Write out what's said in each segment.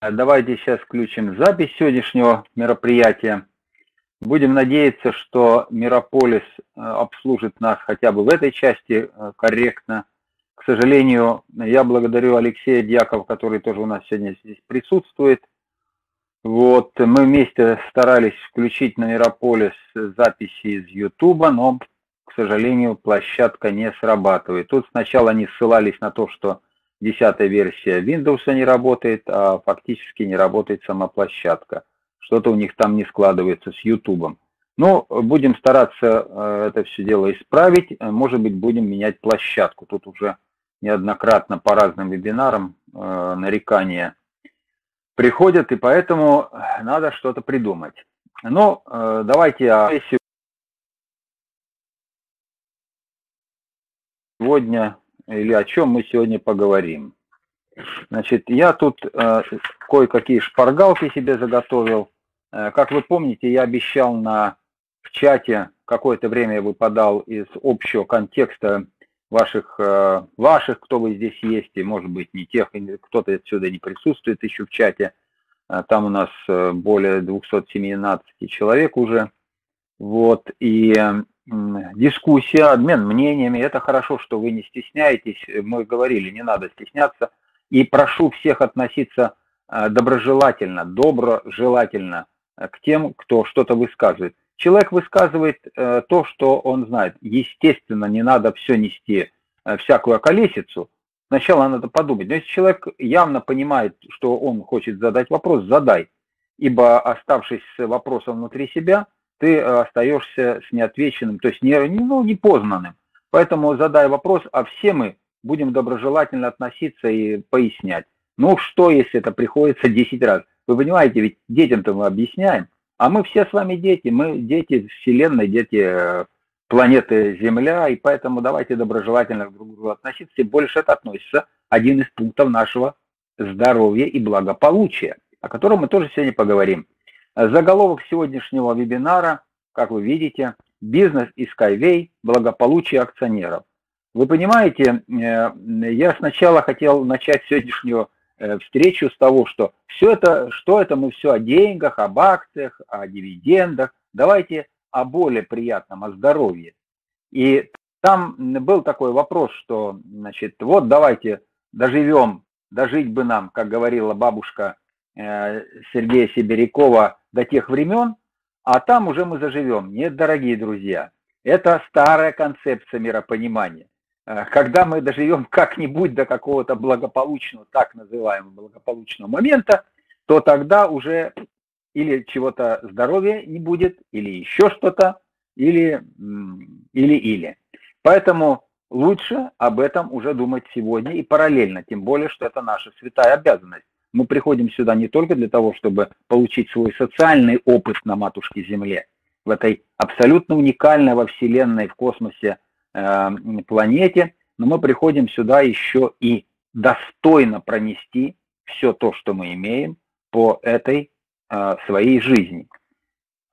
Давайте сейчас включим запись сегодняшнего мероприятия. Будем надеяться, что Мирополис э, обслужит нас хотя бы в этой части э, корректно. К сожалению, я благодарю Алексея Дьякова, который тоже у нас сегодня здесь присутствует. Вот, мы вместе старались включить на Мирополис записи из Ютуба, но, к сожалению, площадка не срабатывает. Тут сначала они ссылались на то, что десятая версия Windows не работает, а фактически не работает сама площадка. Что-то у них там не складывается с YouTube. Но будем стараться э, это все дело исправить. Может быть, будем менять площадку. Тут уже неоднократно по разным вебинарам э, нарекания приходят, и поэтому надо что-то придумать. Но э, давайте о сегодня или о чем мы сегодня поговорим. Значит, я тут э, кое-какие шпаргалки себе заготовил. Э, как вы помните, я обещал на в чате какое-то время выпадал из общего контекста ваших, э, ваших, кто вы здесь есть, и может быть не тех, кто-то отсюда не присутствует еще в чате. Э, там у нас э, более 217 человек уже. Вот, и дискуссия, обмен мнениями. Это хорошо, что вы не стесняетесь. Мы говорили, не надо стесняться. И прошу всех относиться э, доброжелательно, доброжелательно э, к тем, кто что-то высказывает. Человек высказывает э, то, что он знает. Естественно, не надо все нести, всякую околесицу. Сначала надо подумать. Но если человек явно понимает, что он хочет задать вопрос, задай. Ибо оставшись с вопросом внутри себя – ты э, остаешься с неотвеченным, то есть не, ну, непознанным. Поэтому задай вопрос, а все мы будем доброжелательно относиться и пояснять. Ну что, если это приходится 10 раз? Вы понимаете, ведь детям-то мы объясняем, а мы все с вами дети, мы дети Вселенной, дети э, планеты Земля, и поэтому давайте доброжелательно друг к другу относиться, и больше это относится один из пунктов нашего здоровья и благополучия, о котором мы тоже сегодня поговорим. Заголовок сегодняшнего вебинара, как вы видите, «Бизнес и Skyway. Благополучие акционеров». Вы понимаете, э, я сначала хотел начать сегодняшнюю э, встречу с того, что все это, что это мы все о деньгах, об акциях, о дивидендах. Давайте о более приятном, о здоровье. И там был такой вопрос, что, значит, вот давайте доживем, дожить бы нам, как говорила бабушка Э, Сергея Сибирякова до тех времен, а там уже мы заживем. Нет, дорогие друзья, это старая концепция миропонимания. Э, когда мы доживем как-нибудь до какого-то благополучного, так называемого благополучного момента, то тогда уже или чего-то здоровья не будет, или еще что-то, или, или, или. Поэтому лучше об этом уже думать сегодня и параллельно, тем более, что это наша святая обязанность мы приходим сюда не только для того, чтобы получить свой социальный опыт на матушке Земле, в этой абсолютно уникальной во Вселенной, в космосе э, планете, но мы приходим сюда еще и достойно пронести все то, что мы имеем по этой э, своей жизни.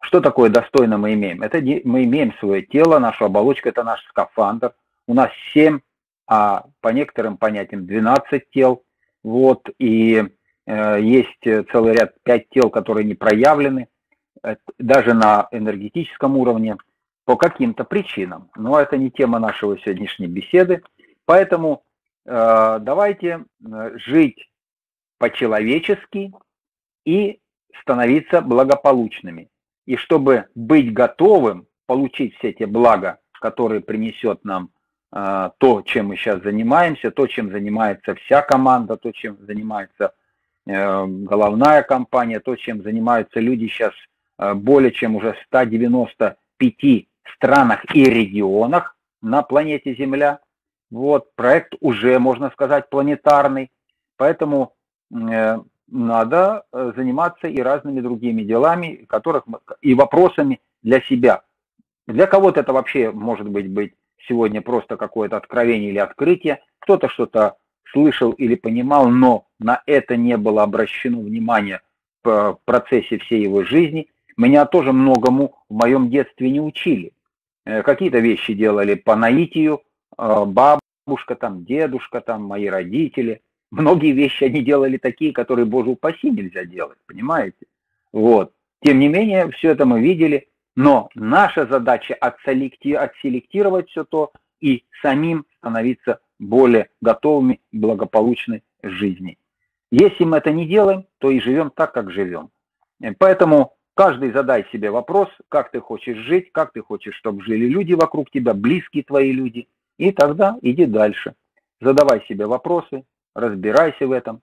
Что такое достойно мы имеем? Это мы имеем свое тело, нашу оболочку, это наш скафандр. У нас 7, а по некоторым понятиям 12 тел. Вот, и есть э, целый ряд пять тел, которые не проявлены, э, даже на энергетическом уровне, по каким-то причинам. Но это не тема нашего сегодняшней беседы. Поэтому э, давайте жить по-человечески и становиться благополучными. И чтобы быть готовым получить все те блага, которые принесет нам э, то, чем мы сейчас занимаемся, то, чем занимается вся команда, то, чем занимается Э, головная компания, то, чем занимаются люди сейчас э, более чем уже в 195 странах и регионах на планете Земля. Вот, проект уже, можно сказать, планетарный, поэтому э, надо заниматься и разными другими делами, которых и вопросами для себя. Для кого-то это вообще может быть, быть сегодня просто какое-то откровение или открытие, кто-то что-то слышал или понимал, но на это не было обращено внимание в процессе всей его жизни. Меня тоже многому в моем детстве не учили. Э, какие-то вещи делали по наитию, э, бабушка, там, дедушка, там, мои родители. многие вещи они делали такие, которые, боже упаси, нельзя делать, понимаете? Вот. Тем не менее, все это мы видели, но наша задача отселектировать все то и самим становиться более готовыми к благополучной жизни. Если мы это не делаем, то и живем так, как живем. Поэтому каждый задай себе вопрос, как ты хочешь жить, как ты хочешь, чтобы жили люди вокруг тебя, близкие твои люди, и тогда иди дальше. Задавай себе вопросы, разбирайся в этом.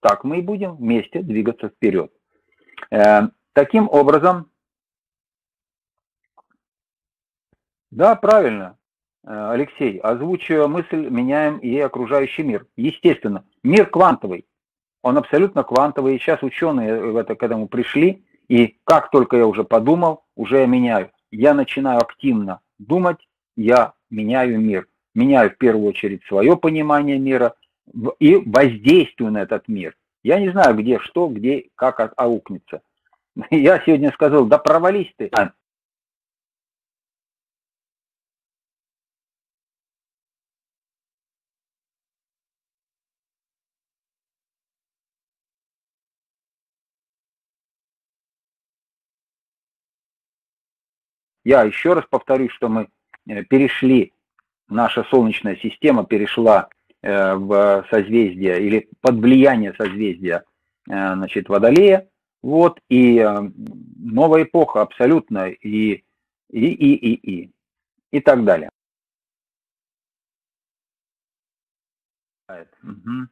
Так мы и будем вместе двигаться вперед. Э, таким образом, да, правильно, Алексей, озвучивая мысль, меняем и окружающий мир. Естественно, мир квантовый, он абсолютно квантовый, и сейчас ученые в это, к этому пришли, и как только я уже подумал, уже я меняю. Я начинаю активно думать, я меняю мир. Меняю в первую очередь свое понимание мира и воздействую на этот мир. Я не знаю, где что, где как аукнется. Я сегодня сказал, да провались ты. Я еще раз повторюсь, что мы э, перешли, наша Солнечная система перешла э, в созвездие или под влияние созвездия э, значит, Водолея. Вот, и новая эпоха абсолютно, и, и, и, и, и, и так далее. Угу.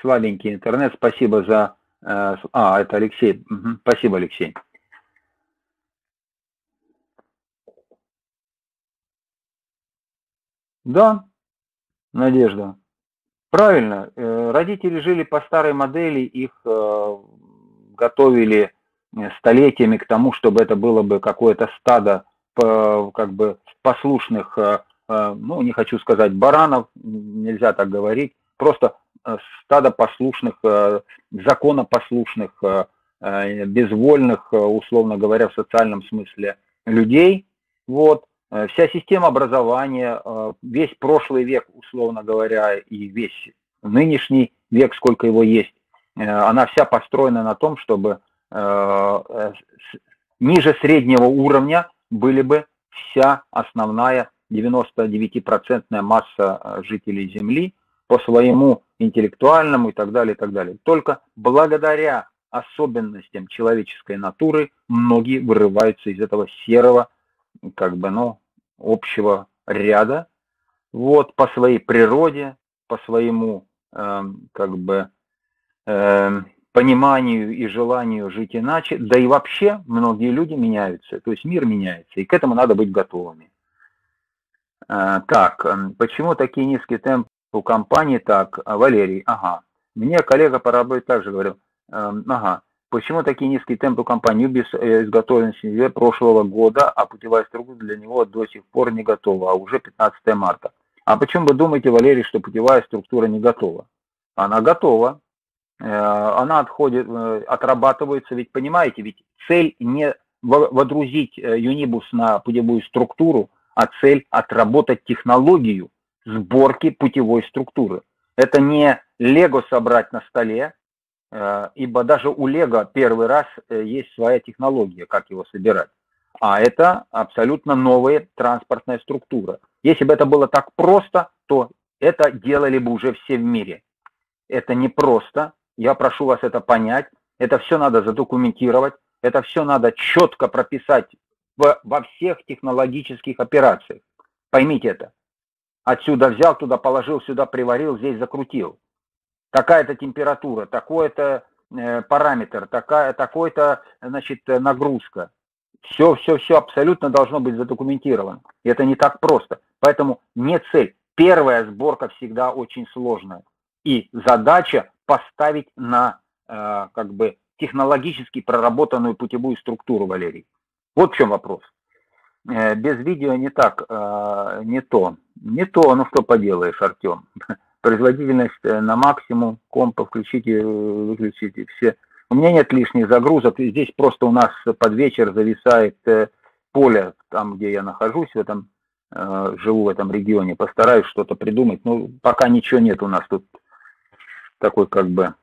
Слабенький интернет, спасибо за... А, это Алексей. Угу. Спасибо, Алексей. Да, Надежда. Правильно. Э, родители жили по старой модели, их э, готовили э, столетиями к тому, чтобы это было бы какое-то стадо как бы послушных, ну, не хочу сказать баранов, нельзя так говорить, просто стадо послушных, законопослушных, безвольных, условно говоря, в социальном смысле людей, вот, вся система образования, э, весь прошлый век, условно говоря, и весь нынешний век, сколько его есть, э, она вся построена на том, чтобы ниже среднего уровня были бы вся основная 99% масса жителей Земли по своему интеллектуальному и так далее, и так далее. Только благодаря особенностям человеческой натуры многие вырываются из этого серого, как бы, ну, общего ряда, вот, по своей природе, по своему, э, как бы, э, пониманию и желанию жить иначе, да и вообще многие люди меняются, то есть мир меняется, и к этому надо быть готовыми. Э, так, эм, почему такие низкие темпы у компании? Так, Валерий, ага. Мне коллега по работе также говорил, эм, ага, Почему такие низкие темпы компании Ubis э, изготовлен в прошлого года, а путевая структура для него до сих пор не готова, а уже 15 марта? А почему вы думаете, Валерий, что путевая структура не готова? Она готова. Э, она отходит, э, отрабатывается, ведь понимаете, ведь цель не водрузить Юнибус на путевую структуру, а цель отработать технологию сборки путевой структуры. Это не лего собрать на столе, ибо даже у Лего первый раз э, есть своя технология, как его собирать. А это абсолютно новая транспортная структура. Если бы это было так просто, то это делали бы уже все в мире. Это не просто. Я прошу вас это понять. Это все надо задокументировать. Это все надо четко прописать в, во всех технологических операциях. Поймите это. Отсюда взял, туда положил, сюда приварил, здесь закрутил такая-то температура, такой-то э, параметр, такая, такой-то, значит, нагрузка. Все, все, все абсолютно должно быть задокументировано. И это не так просто. Поэтому не цель. Первая сборка всегда очень сложная. И задача поставить на э, как бы технологически проработанную путевую структуру, Валерий. Вот в чем вопрос. Э, без видео не так, не то. Не то, ну что поделаешь, Артем производительность э, на максимум, компа включите, выключите, все. У меня нет лишних загрузок, здесь просто у нас под вечер зависает э, поле, там, где я нахожусь, в этом, э, живу в этом регионе, постараюсь что-то придумать, но пока ничего нет у нас тут такой как бы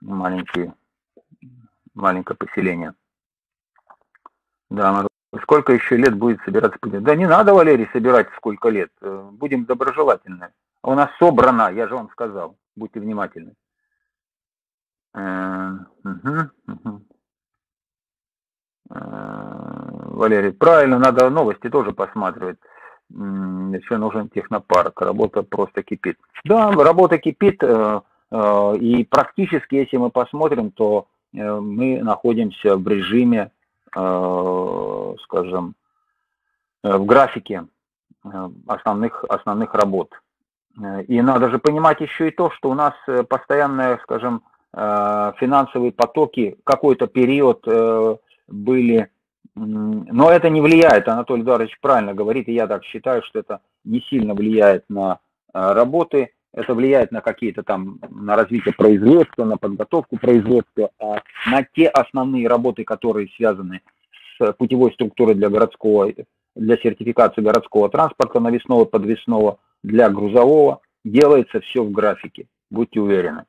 маленький, маленькое поселение. Да, сколько еще лет будет собираться? Да не надо, Валерий, собирать сколько лет. Э, будем доброжелательны. У нас собрано, я же вам сказал. Будьте внимательны. Угу, угу. Валерий, правильно, надо новости тоже посматривать. Еще нужен технопарк, работа просто кипит. Да, работа кипит, э, э, и практически, если мы посмотрим, то э, мы находимся в режиме, скажем, в графике основных, основных работ. И надо же понимать еще и то, что у нас постоянные, скажем, финансовые потоки какой-то период были но это не влияет, Анатолий Эдуардович правильно говорит, и я так считаю, что это не сильно влияет на э, работы, это влияет на какие-то там, на развитие производства, на подготовку производства, а на те основные работы, которые связаны с путевой структурой для городского, для сертификации городского транспорта навесного, подвесного, для грузового, делается все в графике, будьте уверены.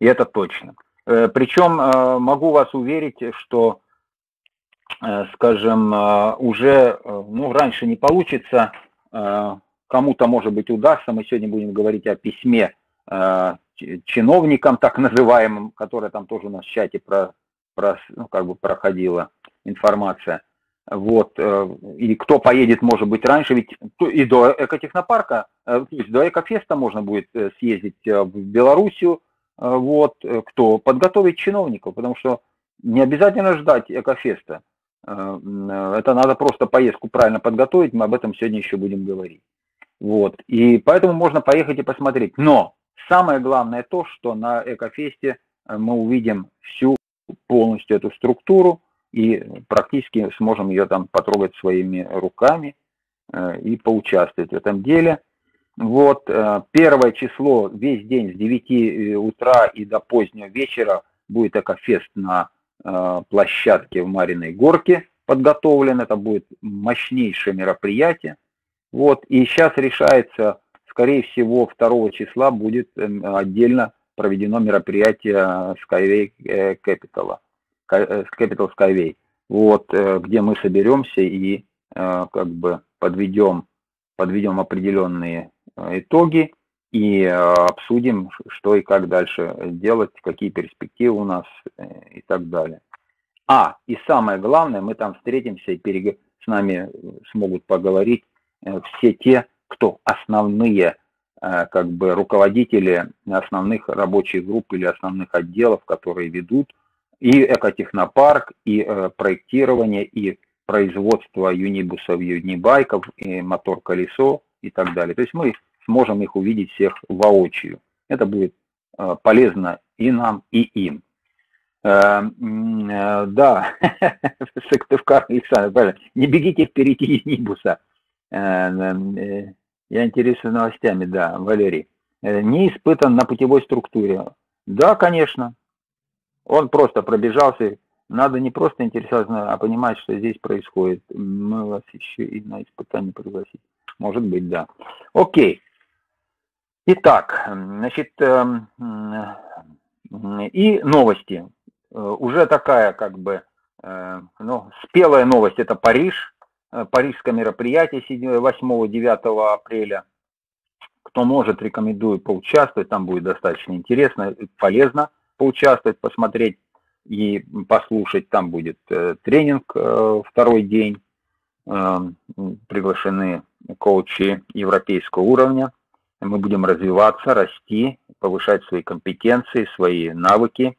И это точно. Э, Причем э, могу вас уверить, что Э, скажем, уже, ну, раньше не получится, кому-то, может быть, удастся, мы сегодня будем говорить о письме чиновникам, так называемым, которое там тоже у нас в чате про, про, ну, как бы проходила информация. Вот, и кто поедет, может быть, раньше, ведь и до экотехнопарка, то есть до экофеста можно будет съездить в Белоруссию, вот, кто подготовить чиновников, потому что не обязательно ждать экофеста. Э, это надо просто поездку правильно подготовить, мы об этом сегодня еще будем говорить. Вот. И поэтому можно поехать и посмотреть. Но самое главное то, что на Экофесте э, мы увидим всю полностью эту структуру и практически сможем ее там потрогать своими руками э, и поучаствовать в этом деле. Вот, первое число, весь день с 9 утра и до позднего вечера будет Экофест на Э, площадке в Мариной Горке подготовлен. Это будет мощнейшее мероприятие. Вот. И сейчас решается, скорее всего, 2 числа будет эм, отдельно проведено мероприятие Skyway э, Capital, э, Capital Skyway, вот, где мы соберемся и как бы подведем, подведем определенные итоги и э, обсудим, что и как дальше делать, какие перспективы у нас э, и так далее. А, и самое главное, мы там встретимся и перег... с нами смогут поговорить э, все те, кто основные как бы руководители основных рабочих групп или основных отделов, которые ведут и экотехнопарк, и проектирование, и производство юнибусов, юнибайков, и мотор-колесо и так далее. То есть мы сможем их увидеть всех воочию. Это будет э, полезно и нам, и им. Э, э, да, Сыктывкар Александр, не бегите впереди Нибуса. Я интересуюсь новостями, да, Валерий. Не испытан на путевой структуре. Да, конечно. Он просто пробежался. Надо не просто интересоваться, а понимать, что здесь происходит. Мы вас еще и на испытание пригласить. Может быть, да. Окей. Итак, значит, эм, и новости. Э, уже такая, как бы, э, ну, спелая новость, это Париж, э, парижское мероприятие 8-9 апреля. Кто может, рекомендую поучаствовать, там будет достаточно интересно, полезно поучаствовать, посмотреть и послушать. Там будет тренинг второй день, эм, приглашены коучи европейского уровня мы будем развиваться, расти, повышать свои компетенции, свои навыки.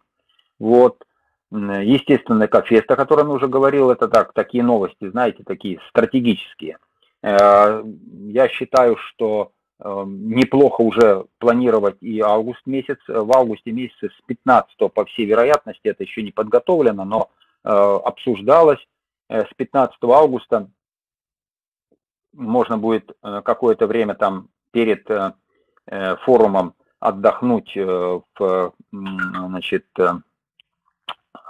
Вот. Естественно, Кафеста, о котором я уже говорил, это так, такие новости, знаете, такие стратегические. Э, я считаю, что э, неплохо уже планировать и август месяц. В августе месяце с 15 по всей вероятности, это еще не подготовлено, но э, обсуждалось. С 15 августа можно будет какое-то время там перед э, э, форумом отдохнуть э, в значит,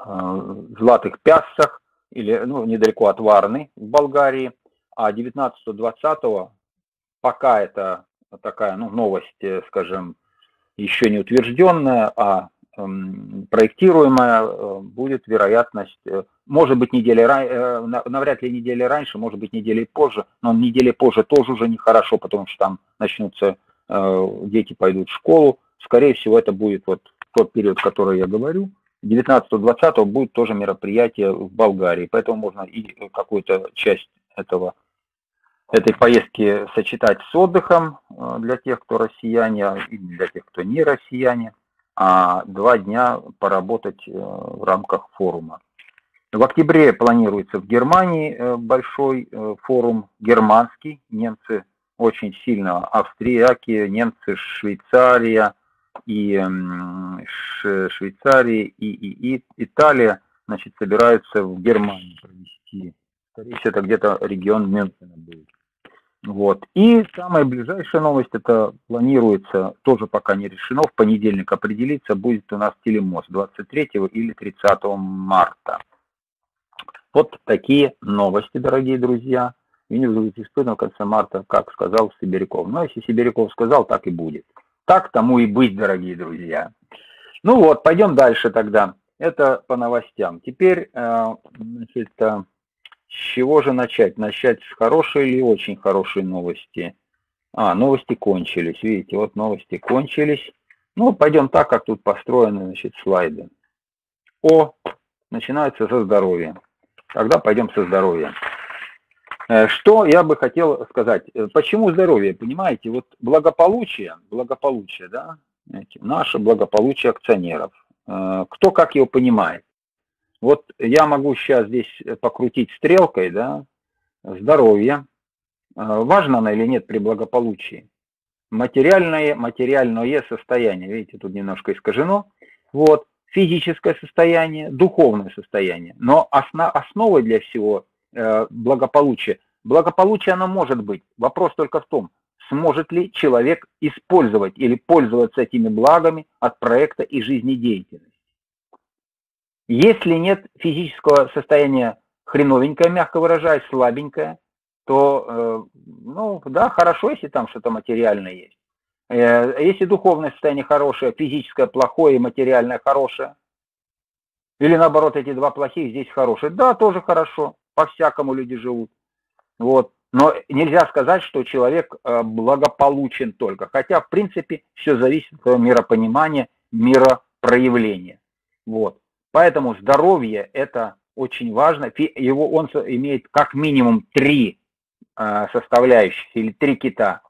Златых Пяссах, или ну, недалеко от Варны в Болгарии, а 19-20 пока это такая ну, новость, скажем, еще не утвержденная, а эм, проектируемая, э, будет вероятность, э, может быть, недели, навряд ли недели раньше, может быть, недели позже, но недели позже тоже уже нехорошо, потому что там начнутся, дети пойдут в школу. Скорее всего, это будет вот тот период, который я говорю. 19-20 будет тоже мероприятие в Болгарии, поэтому можно и какую-то часть этого этой поездки сочетать с отдыхом э, для тех, кто россияне, и для тех, кто не россияне, а два дня поработать э, в рамках форума. В октябре планируется в Германии э, большой форум германский. Немцы очень сильно, австрияки, немцы, Швейцария и Швейцария и, и, и Италия, значит, собираются в Германии провести. Скорее всего, это где-то регион Мюнхена будет. Вот. И самая ближайшая новость, это планируется, тоже пока не решено, в понедельник определиться, будет у нас телемост 23 или 30 марта. Вот такие новости, дорогие друзья. Веню будет испытан в конце марта, как сказал Сибиряков. Но если Сибиряков сказал, так и будет. Так тому и быть, дорогие друзья. Ну вот, пойдем дальше тогда. Это по новостям. Теперь, э, значит, э, с чего же начать? Начать с хорошей или очень хорошей новости? А, новости кончились. Видите, вот новости кончились. Ну, пойдем так, как тут построены, значит, слайды. О, начинается со здоровья. Тогда пойдем со здоровья. Э, что я бы хотел сказать? Э, почему здоровье? Понимаете, вот благополучие, благополучие, да, наше благополучие акционеров. Э, кто как его понимает? Вот я могу сейчас здесь покрутить стрелкой, да, здоровье. А, важно оно или нет при благополучии? Материальное, материальное состояние, видите, тут немножко искажено. Вот, физическое состояние, духовное состояние. Но основ, основой для всего э, благополучия, благополучие оно может быть. Вопрос только в том, сможет ли человек использовать или пользоваться этими благами от проекта и жизнедеятельности. Если нет физического состояния хреновенькое, мягко выражаясь, слабенькое, то, э, ну, да, хорошо, если там что-то материальное есть. Э, если духовное состояние хорошее, физическое плохое и материальное хорошее, или наоборот, эти два плохих здесь хорошие, да, тоже хорошо, по-всякому люди живут. Вот. Но нельзя сказать, что человек э, благополучен только. Хотя, в принципе, все зависит от миропонимания, миропроявления. Вот. Поэтому здоровье это очень важно. Его, он имеет как минимум три э, составляющих или три кита.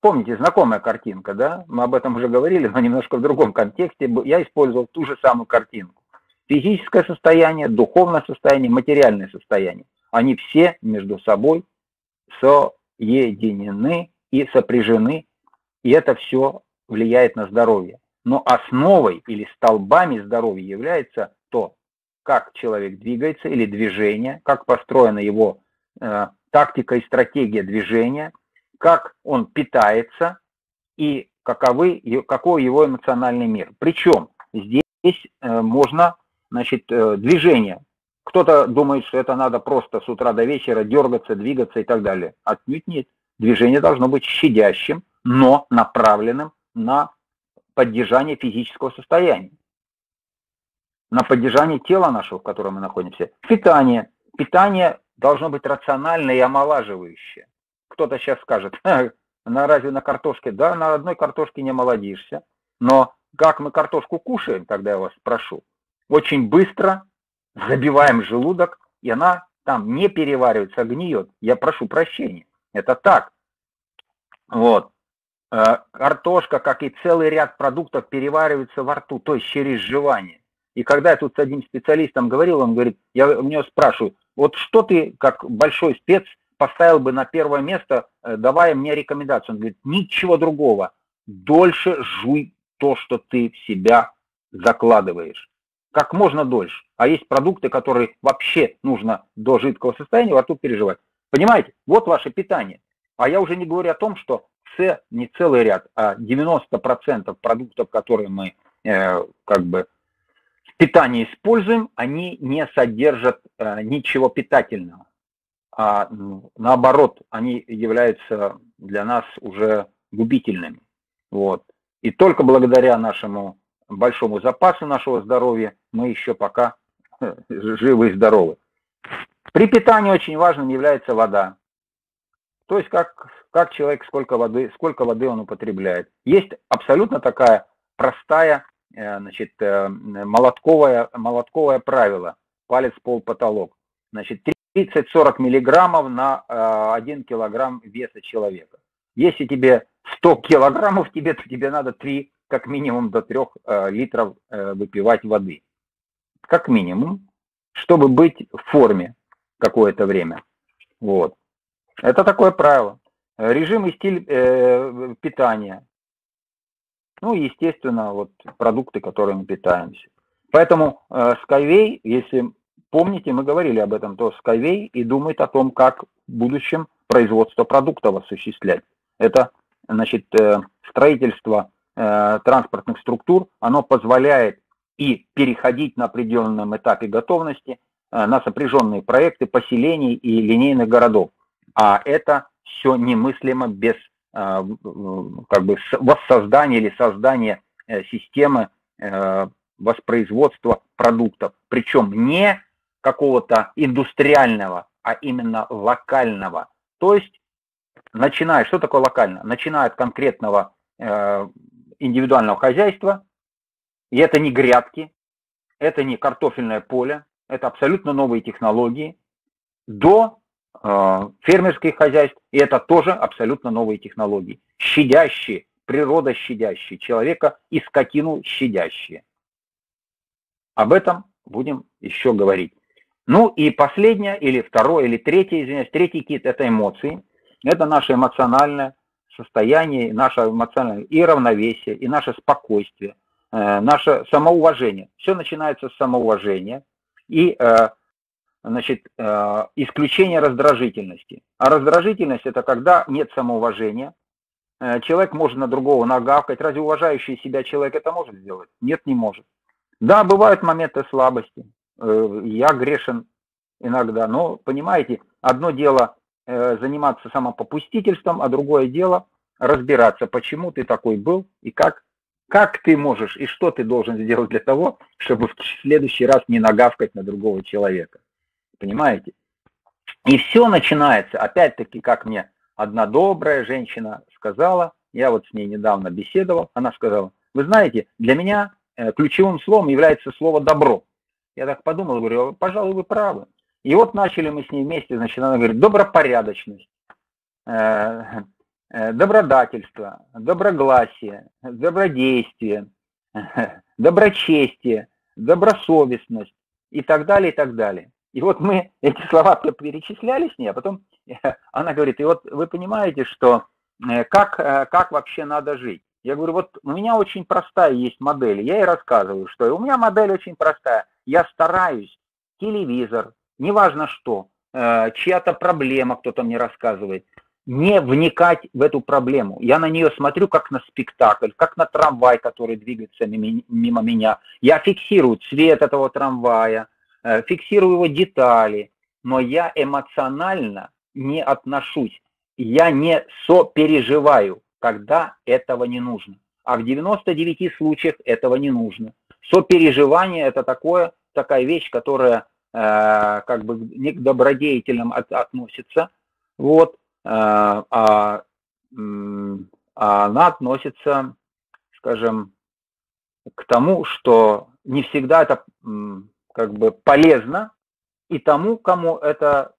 Помните, знакомая картинка, да? Мы об этом уже говорили, но немножко в другом контексте. Я использовал ту же самую картинку. Физическое состояние, духовное состояние, материальное состояние. Они все между собой соединены и сопряжены, и это все влияет на здоровье. Но основой или столбами здоровья является то, как человек двигается или движение, как построена его э, тактика и стратегия движения, как он питается и каковы, какой его эмоциональный мир. Причем здесь э, можно, значит, э, движение. Кто-то думает, что это надо просто с утра до вечера дергаться, двигаться и так далее. Отнюдь нет. Движение должно быть щадящим, но направленным на поддержание физического состояния на поддержание тела нашего, в котором мы находимся. Питание. Питание должно быть рациональное и омолаживающее. Кто-то сейчас скажет, на разве на картошке? Да, на одной картошке не молодишься. Но как мы картошку кушаем, тогда я вас спрошу, очень быстро забиваем желудок, и она там не переваривается, а гниет. Я прошу прощения. Это так. Вот. Э, картошка, как и целый ряд продуктов, переваривается во рту, то есть через жевание. И когда я тут с одним специалистом говорил, он говорит, я у него спрашиваю, вот что ты, как большой спец, поставил бы на первое место, э, давая мне рекомендацию? Он говорит, ничего другого. Дольше жуй то, что ты в себя закладываешь. Как можно дольше. А есть продукты, которые вообще нужно до жидкого состояния во рту переживать. Понимаете? Вот ваше питание. А я уже не говорю о том, что все, не целый ряд, а 90% продуктов, которые мы э, как бы питание используем, они не содержат э, ничего питательного. А наоборот, они являются для нас уже губительными. Вот. И только благодаря нашему большому запасу нашего здоровья мы еще пока живы и здоровы. При питании очень важным является вода. То есть как, как человек, сколько воды, сколько воды он употребляет. Есть абсолютно такая простая э, значит, э, молотковое, молотковое правило. Палец, пол, потолок. Значит, 30-40 миллиграммов на 1 килограмм веса человека. Если тебе 100 килограммов, тебе, то тебе надо 3, как минимум до 3 э, литров выпивать воды. Как минимум, чтобы быть в форме какое-то время. Вот. Это такое правило. Режим и стиль э, питания. Ну, естественно, вот продукты, которыми питаемся. Поэтому э, Skyway, если помните, мы говорили об этом, то Skyway и думает о том, как в будущем производство продуктов осуществлять. Это, значит, э, строительство э, транспортных структур, оно позволяет и переходить на определенном этапе готовности э, на сопряженные проекты поселений и линейных городов. А это все немыслимо без как бы воссоздания или создания э, системы воспроизводства продуктов. Причем не какого-то индустриального, а именно локального. То есть, начиная, что такое локально? Начиная от конкретного индивидуального хозяйства, и это не грядки, это не картофельное поле, это абсолютно новые технологии, до э, фермерских хозяйств, и это тоже абсолютно новые технологии. Щадящие, природа щадящие, человека и скотину щадящие. Об этом будем еще говорить. Ну и последнее, или второе, или третье, извиняюсь, третий кит – это эмоции. Это наше эмоциональное состояние, наше эмоциональное и равновесие, и наше спокойствие – Э, наше самоуважение. Все начинается с самоуважения и э, значит, э, исключение раздражительности. А раздражительность это когда нет самоуважения, человек может на другого нагавкать. Разве уважающий себя человек это может сделать? Нет, не может. Да, бывают моменты слабости. Я грешен иногда, но, понимаете, одно дело заниматься самопопустительством, а другое дело разбираться, почему ты такой был и как как ты можешь и что ты должен сделать для того, чтобы в следующий раз не нагавкать на другого человека? Понимаете? И все начинается, опять-таки, как мне одна добрая женщина сказала, я вот с ней недавно беседовал, она сказала, вы знаете, для меня э, ключевым словом является слово «добро». Я так подумал, говорю, пожалуй, вы правы. И вот начали мы с ней вместе, значит, она говорит, добропорядочность, э, Э, добродательство, доброгласие, добродействие, доброчестие, добросовестность и так далее, и так далее. И вот мы эти слова перечисляли с ней, а потом она говорит, и вот вы понимаете, что э, как, э, как вообще надо жить? Я говорю, вот у меня очень простая есть модель, я ей рассказываю, что у меня модель очень простая. Я стараюсь телевизор, неважно что, чья-то проблема кто-то мне рассказывает, не вникать в эту проблему. Я на нее смотрю как на спектакль, как на трамвай, который двигается мимо меня. Я фиксирую цвет этого трамвая, э, фиксирую его детали, но я эмоционально не отношусь. Я не сопереживаю, когда этого не нужно. А в 99 случаях этого не нужно. Сопереживание – это такое, такая вещь, которая э, как бы не к добродетелям от, относится. Вот. А, а, а она относится, скажем, к тому, что не всегда это как бы полезно и тому, кому это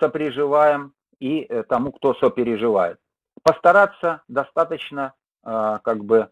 сопереживаем, и э, тому, кто сопереживает. Постараться достаточно а, как бы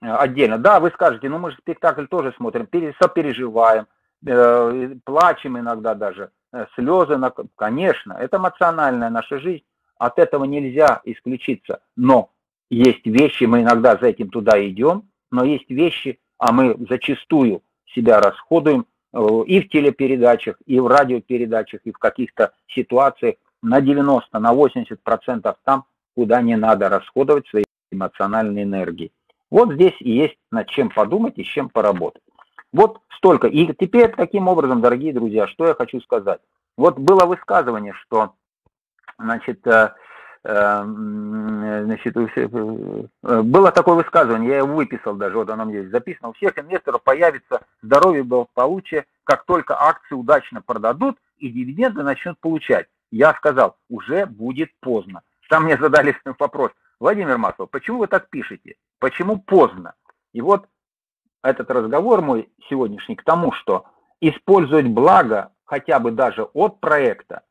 отдельно. Да, вы скажете, ну мы же спектакль тоже смотрим, сопереживаем, э, плачем иногда даже, э, слезы, конечно, это эмоциональная наша жизнь, от этого нельзя исключиться. Но есть вещи, мы иногда за этим туда идем, но есть вещи, а мы зачастую себя расходуем э, и в телепередачах, и в радиопередачах, и в каких-то ситуациях на 90, на 80 процентов там, куда не надо расходовать свои эмоциональные энергии. Вот здесь и есть над чем подумать и с чем поработать. Вот столько. И теперь таким образом, дорогие друзья, что я хочу сказать. Вот было высказывание, что Значит, э, значит, было такое высказывание, я его выписал даже, вот оно мне здесь записано, у всех инвесторов появится здоровье благополучие, как только акции удачно продадут и дивиденды начнут получать. Я сказал, уже будет поздно. Там мне задали вопрос, Владимир Маслов, почему вы так пишете? Почему поздно? И вот этот разговор мой сегодняшний к тому, что использовать благо хотя бы даже от проекта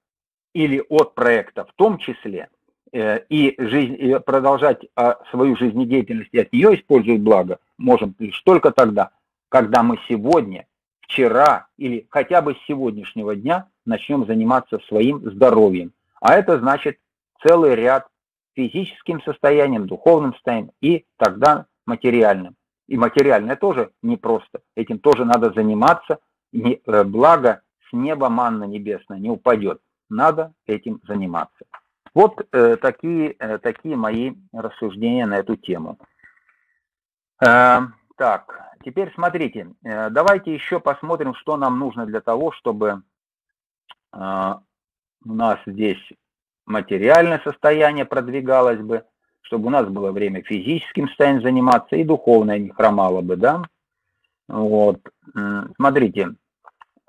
или от проекта в том числе, э, и, жизнь, продолжать а, свою жизнедеятельность и от нее использовать благо, можем лишь только тогда, когда мы сегодня, вчера или хотя бы с сегодняшнего дня начнем заниматься своим здоровьем. А это значит целый ряд физическим состоянием, духовным состоянием и тогда материальным. И материальное тоже непросто. Этим тоже надо заниматься. Э, благо с неба манна небесная не упадет. Надо этим заниматься. Вот э, такие, э, такие мои рассуждения на эту тему. Э, так, теперь смотрите, э, давайте еще посмотрим, что нам нужно для того, чтобы э, у нас здесь материальное состояние продвигалось бы, чтобы у нас было время физическим состоянием заниматься и духовное не хромало бы, да. Вот, смотрите,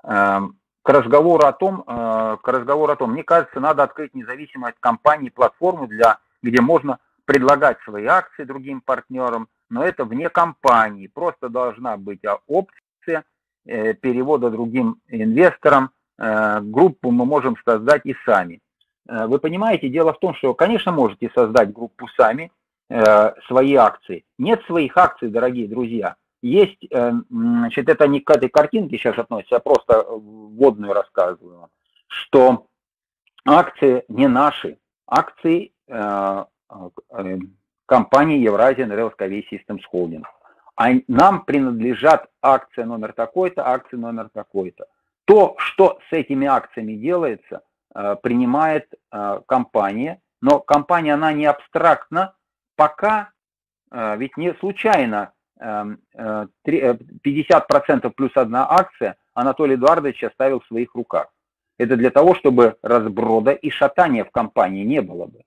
эм, к разговору о том, э, к разговору о том, мне кажется, надо открыть независимую от компании платформу, для, где можно предлагать свои акции другим партнерам, но это вне компании, просто должна быть опция э, перевода другим инвесторам, э, группу мы можем создать и сами. Вы понимаете, дело в том, что, конечно, можете создать группу сами, свои акции. Нет своих акций, дорогие друзья. Есть, э, значит, это не к этой картинке сейчас относится, я просто вводную рассказываю, что акции не наши, акции компании Евразия Railway Systems Holding. А нам принадлежат акция номер такой-то, акция номер такой-то. То, что с этими акциями делается – Э, принимает э, компания, но компания, она не абстрактна, пока, э, ведь не случайно 50% плюс одна акция Анатолий Эдуардович оставил в своих руках. Это для того, чтобы разброда и шатания в компании не было бы,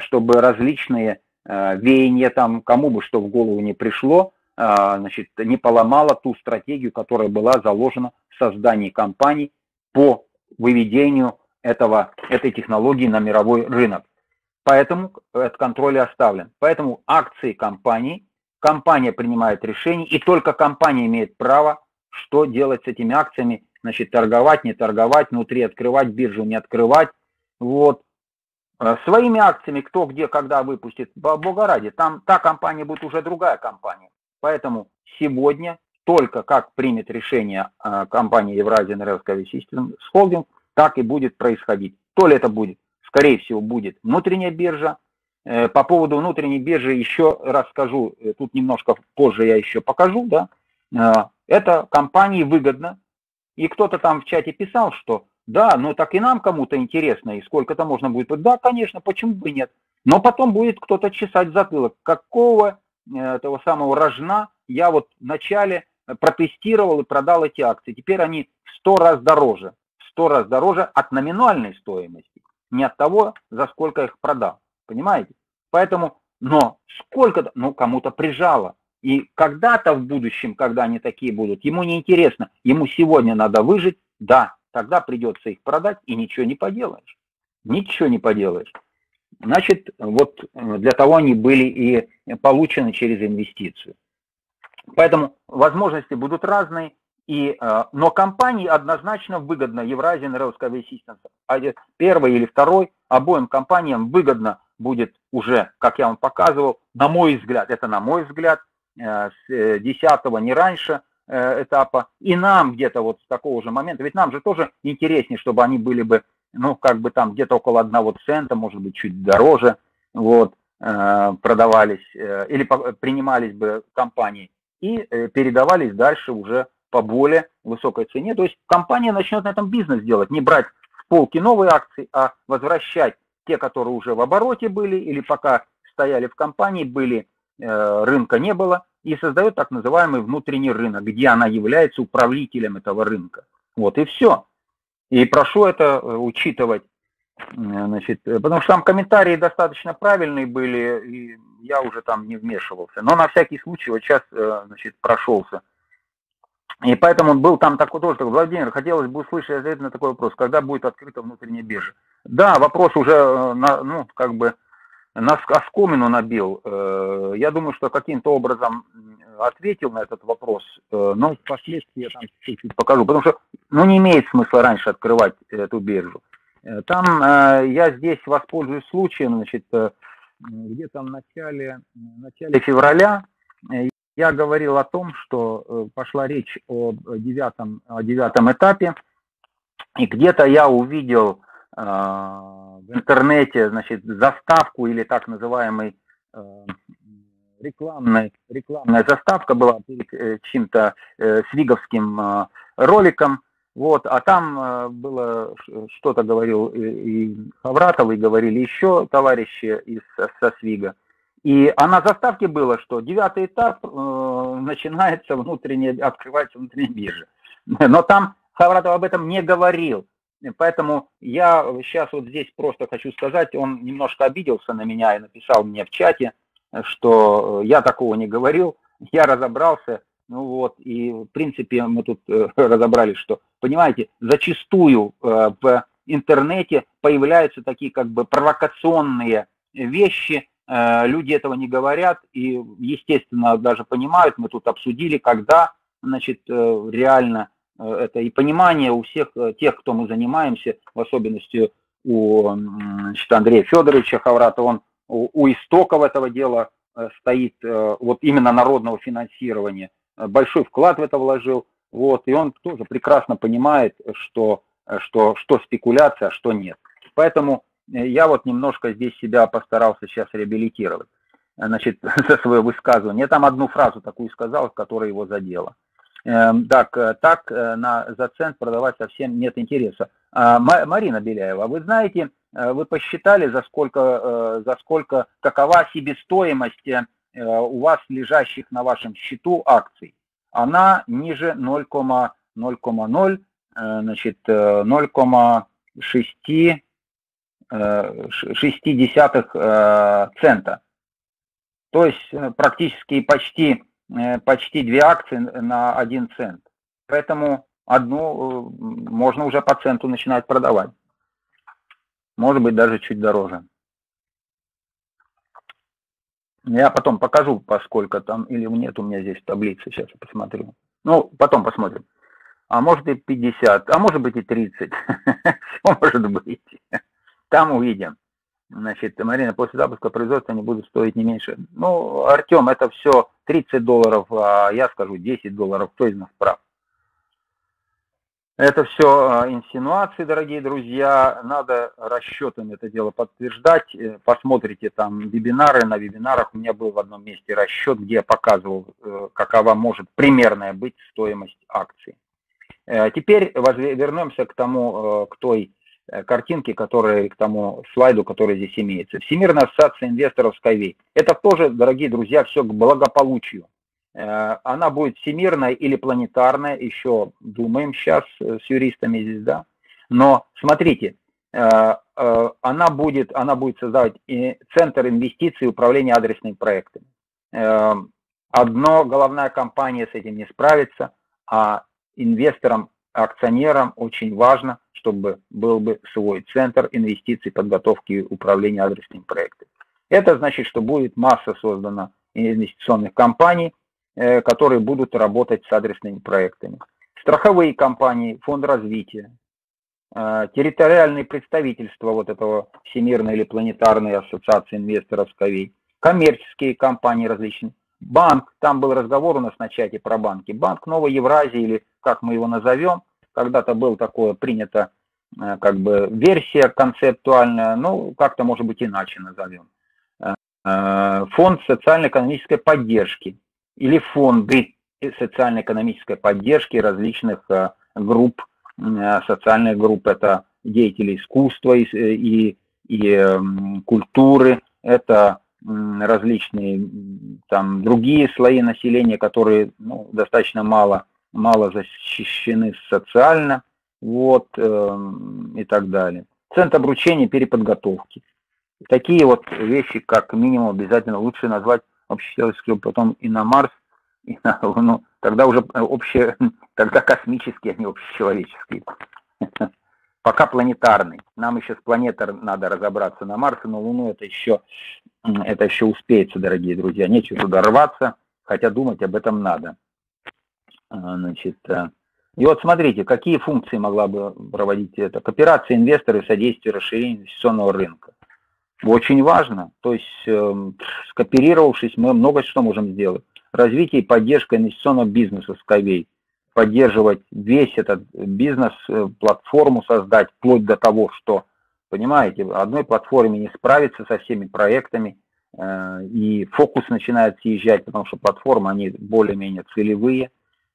чтобы различные веяния там, кому бы что в голову не пришло, значит, не поломало ту стратегию, которая была заложена в создании компаний по выведению этого, этой технологии на мировой рынок. Поэтому этот контроль оставлен. Поэтому акции компании, компания принимает решение, и только компания имеет право, что делать с этими акциями, значит, торговать, не торговать, внутри открывать, биржу не открывать. Вот. Э, своими акциями кто где, когда выпустит, бога ради, там та компания будет уже другая компания. Поэтому сегодня только как примет решение э, компания Евразия Энергосковый System Holding, так и будет происходить. То ли это будет, скорее всего, будет внутренняя биржа. Э, по поводу внутренней биржи еще раз скажу, э, тут немножко позже я еще покажу, да. Э, это компании выгодно. И кто-то там в чате писал, что да, ну так и нам кому-то интересно, и сколько-то можно будет. Да, конечно, почему бы нет. Но потом будет кто-то чесать затылок. Какого этого самого рожна я вот вначале протестировал и продал эти акции. Теперь они в сто раз дороже сто раз дороже от номинальной стоимости, не от того, за сколько их продал. Понимаете? Поэтому, но сколько, ну, кому-то прижало. И когда-то в будущем, когда они такие будут, ему не интересно, ему сегодня надо выжить, да, тогда придется их продать, и ничего не поделаешь. Ничего не поделаешь. Значит, вот для того они были и получены через инвестицию. Поэтому возможности будут разные, и, э, но компании однозначно выгодно, Евразиan Railway Systems, первый или второй, обоим компаниям выгодно будет уже, как я вам показывал, на мой взгляд, это на мой взгляд, э, с 10 не раньше э, этапа, и нам где-то вот с такого же момента, ведь нам же тоже интереснее, чтобы они были бы, ну, как бы там где-то около одного цента, может быть, чуть дороже, вот, продавались или принимались бы компании и передавались дальше уже по более высокой цене. То есть компания начнет на этом бизнес делать, не брать с полки новые акции, а возвращать те, которые уже в обороте были или пока стояли в компании, были, э, рынка не было, и создает так называемый внутренний рынок, где она является управлителем этого рынка. Вот и все. И прошу это э, учитывать. Значит, потому что там комментарии достаточно правильные были, и я уже там не вмешивался. Но на всякий случай вот сейчас значит, прошелся. И поэтому был там такой тоже такой, Владимир, хотелось бы услышать ответ на такой вопрос, когда будет открыта внутренняя биржа. Да, вопрос уже, ну, как бы, на оскомину набил. Э, я думаю, что каким-то образом ответил на этот вопрос, э, но впоследствии я там чуть-чуть покажу, потому что ну, не имеет смысла раньше открывать эту биржу. Э, там я здесь воспользуюсь случаем, значит, где-то в начале, в начале февраля я говорил о том, что пошла речь о девятом, о девятом этапе, и где-то я увидел в интернете, значит, заставку или так называемый э, рекламный, рекламная заставка была перед э, чьим-то э, свиговским роликом, вот, а там было что-то говорил и Хавратов, и говорили еще товарищи из со Свига. И а на заставке было, что девятый этап э, начинается внутренне, открывается внутренняя биржа. Но там Хавратов об этом не говорил. Поэтому я сейчас вот здесь просто хочу сказать, он немножко обиделся на меня и написал мне в чате, что я такого не говорил, я разобрался, ну вот, и в принципе мы тут э, разобрались, что, понимаете, зачастую э, в интернете появляются такие как бы провокационные вещи, люди этого не говорят и, естественно, даже понимают, мы тут обсудили, когда, значит, реально Э, это и понимание у всех э, тех, кто мы занимаемся, в особенности у значит, Андрея Федоровича Хаврата, он у, истоков этого дела э, стоит вот именно народного финансирования, большой вклад в это вложил, вот, и он тоже прекрасно понимает, что, что, что спекуляция, а что нет. Поэтому я вот немножко здесь себя постарался сейчас реабилитировать, значит, за свое высказывание. Я там одну фразу такую сказал, которая его задела. Эм, так, э, так э, на, за цент продавать совсем нет интереса. А, Марина Беляева, вы знаете, э, вы посчитали, за сколько, за сколько, какова себестоимость у вас лежащих на вашем счету акций? Она ниже 0,0, значит, 0,6 цента. То есть практически почти Э, почти две акции на один цент. Поэтому одну э, можно уже по центу начинать продавать. Может быть, даже чуть дороже. Я потом покажу, поскольку там, или нет у меня здесь таблицы, сейчас посмотрю. Ну, потом посмотрим. А может и 50, а может быть и 30. Все может быть. Там увидим. Значит, Марина, после запуска производства они будут стоить не меньше. Ну, Артем, это все 30 долларов, а я скажу 10 долларов. Кто из нас прав? Это все а, инсинуации, дорогие друзья. Надо расчетами это дело подтверждать. Э, посмотрите там вебинары. На вебинарах у меня был в одном месте расчет, где я показывал, э, какова может примерная быть стоимость акций. Э, теперь вернемся к тому, к той картинки, которые к тому слайду, который здесь имеется. Всемирная ассоциация инвесторов Skyway. Это тоже, дорогие друзья, все к благополучию. Э, она будет всемирная или планетарная, еще думаем сейчас э, с юристами здесь, да. Но смотрите, она будет, она будет создавать центр инвестиций и управления адресными проектами. Одно головная компания с этим не справится, а инвесторам акционерам очень важно, чтобы был бы свой центр инвестиций, подготовки и управления адресными проектами. Это значит, что будет масса создана инвестиционных компаний, э, которые будут работать с адресными проектами. Страховые компании, фонд развития, э, территориальные представительства вот этого Всемирной или Планетарной ассоциации инвесторов СКАВИ, коммерческие компании различные, банк, там был разговор у нас на чате про банки, банк Новой Евразии или как мы его назовем, когда-то был такое принято э, как бы версия концептуальная, ну как-то может быть иначе назовем. Э, фонд социально-экономической поддержки или фонды социально-экономической поддержки различных э, групп, социальных групп, это деятели искусства и, и, и культуры, это различные там другие слои населения, которые ну, достаточно мало мало защищены социально, вот, э, и так далее. центр обручения, переподготовки. Такие вот вещи, как минимум, обязательно лучше назвать общечеловеческим, потом и на Марс, и на Луну. Тогда уже общее, тогда космические, а не общечеловеческие. Пока планетарный. Нам еще с планетой надо разобраться на Марсе, на Луну это еще, это еще успеется, дорогие друзья. Нечего туда рваться, хотя думать об этом надо. А, значит, и вот смотрите, какие функции могла бы проводить это. Кооперация инвесторов, содействие расширению инвестиционного рынка. Очень важно. То есть, э, скооперировавшись, мы много что можем сделать. Развитие и поддержка инвестиционного бизнеса Skyway. Поддерживать весь этот бизнес, э, платформу создать, вплоть до того, что, понимаете, одной платформе не справиться со всеми проектами, э, и фокус начинает съезжать, потому что платформы, они более-менее целевые.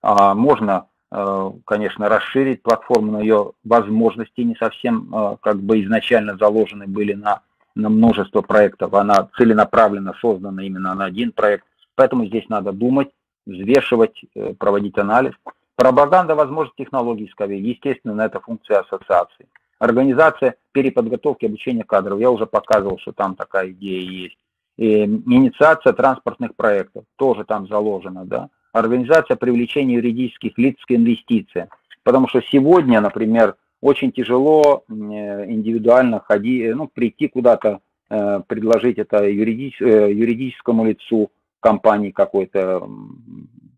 А можно Э, конечно, расширить платформу, но ее возможности не совсем э, как бы изначально заложены были на, на множество проектов. Она целенаправленно создана именно на один проект. Поэтому здесь надо думать, взвешивать, э, проводить анализ. Пропаганда возможностей технологий СКВ, естественно, это функция ассоциации. Организация переподготовки обучения кадров, я уже показывал, что там такая идея есть. И инициация транспортных проектов, тоже там заложена, да организация привлечения юридических лиц к инвестициям. Потому что сегодня, например, очень тяжело э, индивидуально ходить, ну, прийти куда-то, э, предложить это юридич, э, юридическому лицу компании какой-то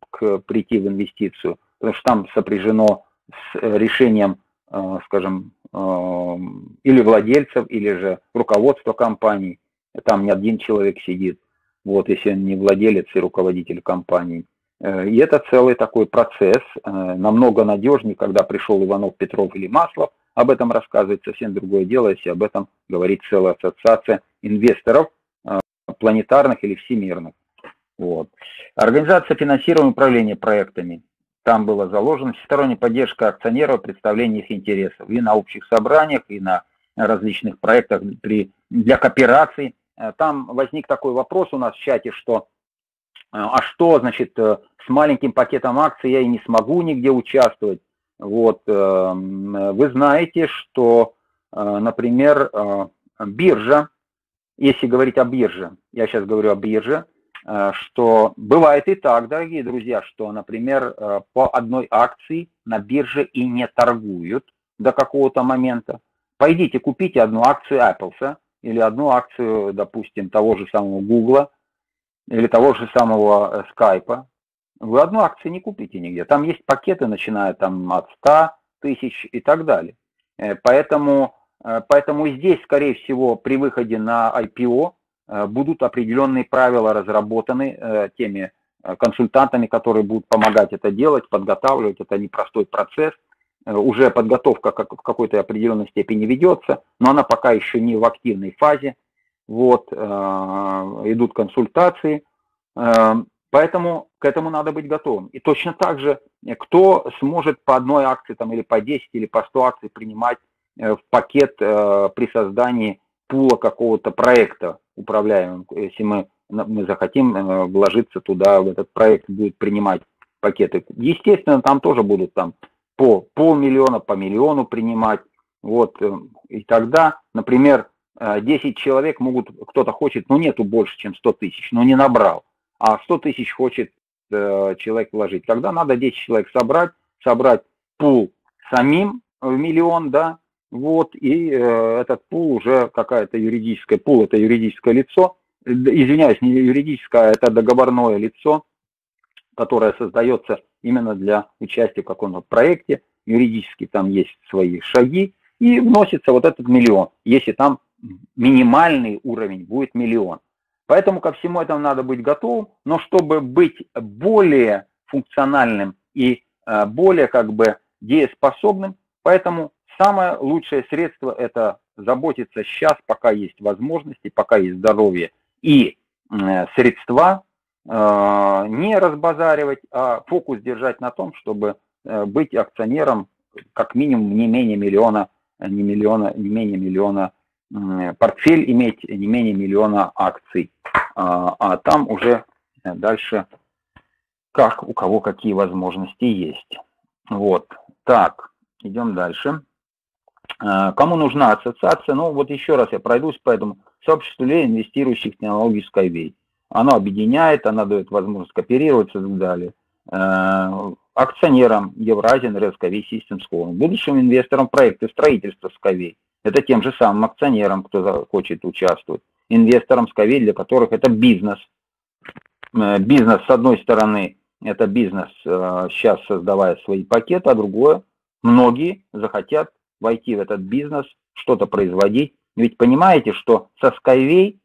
к, прийти в инвестицию, потому что там сопряжено с решением, скажем, или владельцев, или же руководства компании. Там не один человек сидит, вот, если он не владелец и руководитель компании. Э, и это целый такой процесс, э, намного надежнее, когда пришел Иванов, Петров или Маслов, об этом рассказывает совсем другое дело, если об этом говорит целая ассоциация инвесторов, э, планетарных или всемирных. Вот. Организация финансирования и управления проектами. Там была заложена всесторонняя поддержка акционеров, представление их интересов и на общих собраниях, и на различных проектах при, для кооперации. Там возник такой вопрос у нас в чате, что а что, значит, э, с маленьким пакетом акций я и не смогу нигде участвовать. Вот, э, вы знаете, что, например, биржа, если говорить о бирже, я сейчас говорю о бирже, что бывает и так, дорогие друзья, что, например, по одной акции на бирже и не торгуют до какого-то момента. Пойдите, купите одну акцию Apple или одну акцию, допустим, того же самого Google, или того же самого э, скайпа, вы одну акцию не купите нигде. Там есть пакеты, начиная там от 100 тысяч и так далее. Э, поэтому, э, поэтому здесь, скорее всего, при выходе на IPO будут определенные правила разработаны теми консультантами, которые будут помогать это делать, подготавливать. Это непростой процесс. Уже подготовка в какой-то определенной степени ведется, но она пока еще не в активной фазе вот, э, идут консультации, э, поэтому к этому надо быть готовым. И точно так же, кто сможет по одной акции там, или по 10 или по 100 акций принимать э, в пакет при создании пула какого-то проекта управляемого, если мы, мы захотим вложиться туда, в этот проект будет принимать пакеты. Естественно, там тоже будут там по полмиллиона, по миллиону принимать. Вот, и тогда, например, 10 э, человек могут, кто-то хочет, ну нету больше, чем 100 тысяч, но не набрал, а 100 тысяч хочет э, человек вложить. Тогда надо 10 человек собрать, собрать пул самим в миллион, да, вот, и э, этот пул уже какая-то юридическая, пул это юридическое лицо, извиняюсь, не юридическое, а это договорное лицо, которое создается именно для участия в каком-то проекте, юридически там есть свои шаги, и вносится вот этот миллион, если там минимальный уровень будет миллион. Поэтому ко всему этому надо быть готовым, но чтобы быть более функциональным и э, более как бы дееспособным, поэтому самое лучшее средство это заботиться сейчас, пока есть возможности, пока есть здоровье и э, средства, э, не разбазаривать, а фокус держать на том, чтобы быть акционером как минимум не менее миллиона, не миллиона, не менее миллиона портфель иметь не менее миллиона акций, а, а там уже дальше как у кого какие возможности есть. Вот. Так, идем дальше. Кому нужна ассоциация? Ну, вот еще раз я пройдусь по этому сообществу людей, инвестирующих в технологии Skyway. Оно объединяет, оно дает возможность кооперироваться и так далее. Э, акционерам Евразия Skyway Systems Home, будущим инвесторам проекта строительства Skyway. Это тем же самым акционерам, кто хочет участвовать. Инвесторам Skyway, для которых это бизнес. Э, бизнес, с одной стороны, это бизнес, сейчас э, создавая свои пакеты, а другое, многие захотят войти в этот бизнес, что-то производить. Ведь понимаете, что со Skyway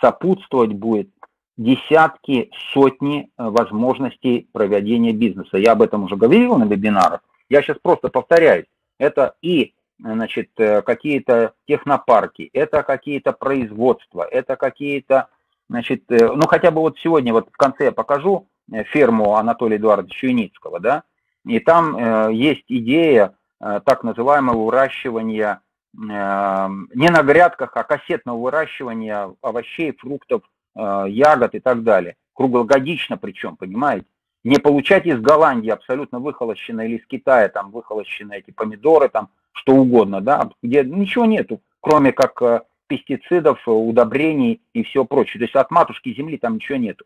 сопутствовать будет десятки, сотни э, возможностей проведения бизнеса. Я об этом уже говорил на вебинарах. Я сейчас просто повторяюсь. Это и значит, э, какие-то технопарки, это какие-то производства, это какие-то, значит, э, ну хотя бы вот сегодня вот в конце я покажу ферму Анатолия Эдуардовича Юницкого, да, и там э, есть идея э, так называемого выращивания э, не на грядках, а кассетного выращивания овощей, фруктов, Э, ягод и так далее. Круглогодично причем, понимаете? Не получать из Голландии абсолютно выхолощенные или из Китая там выхолощенные эти помидоры, там что угодно, да, где ничего нету, кроме как э, пестицидов, удобрений и все прочее. То есть от матушки земли там ничего нету.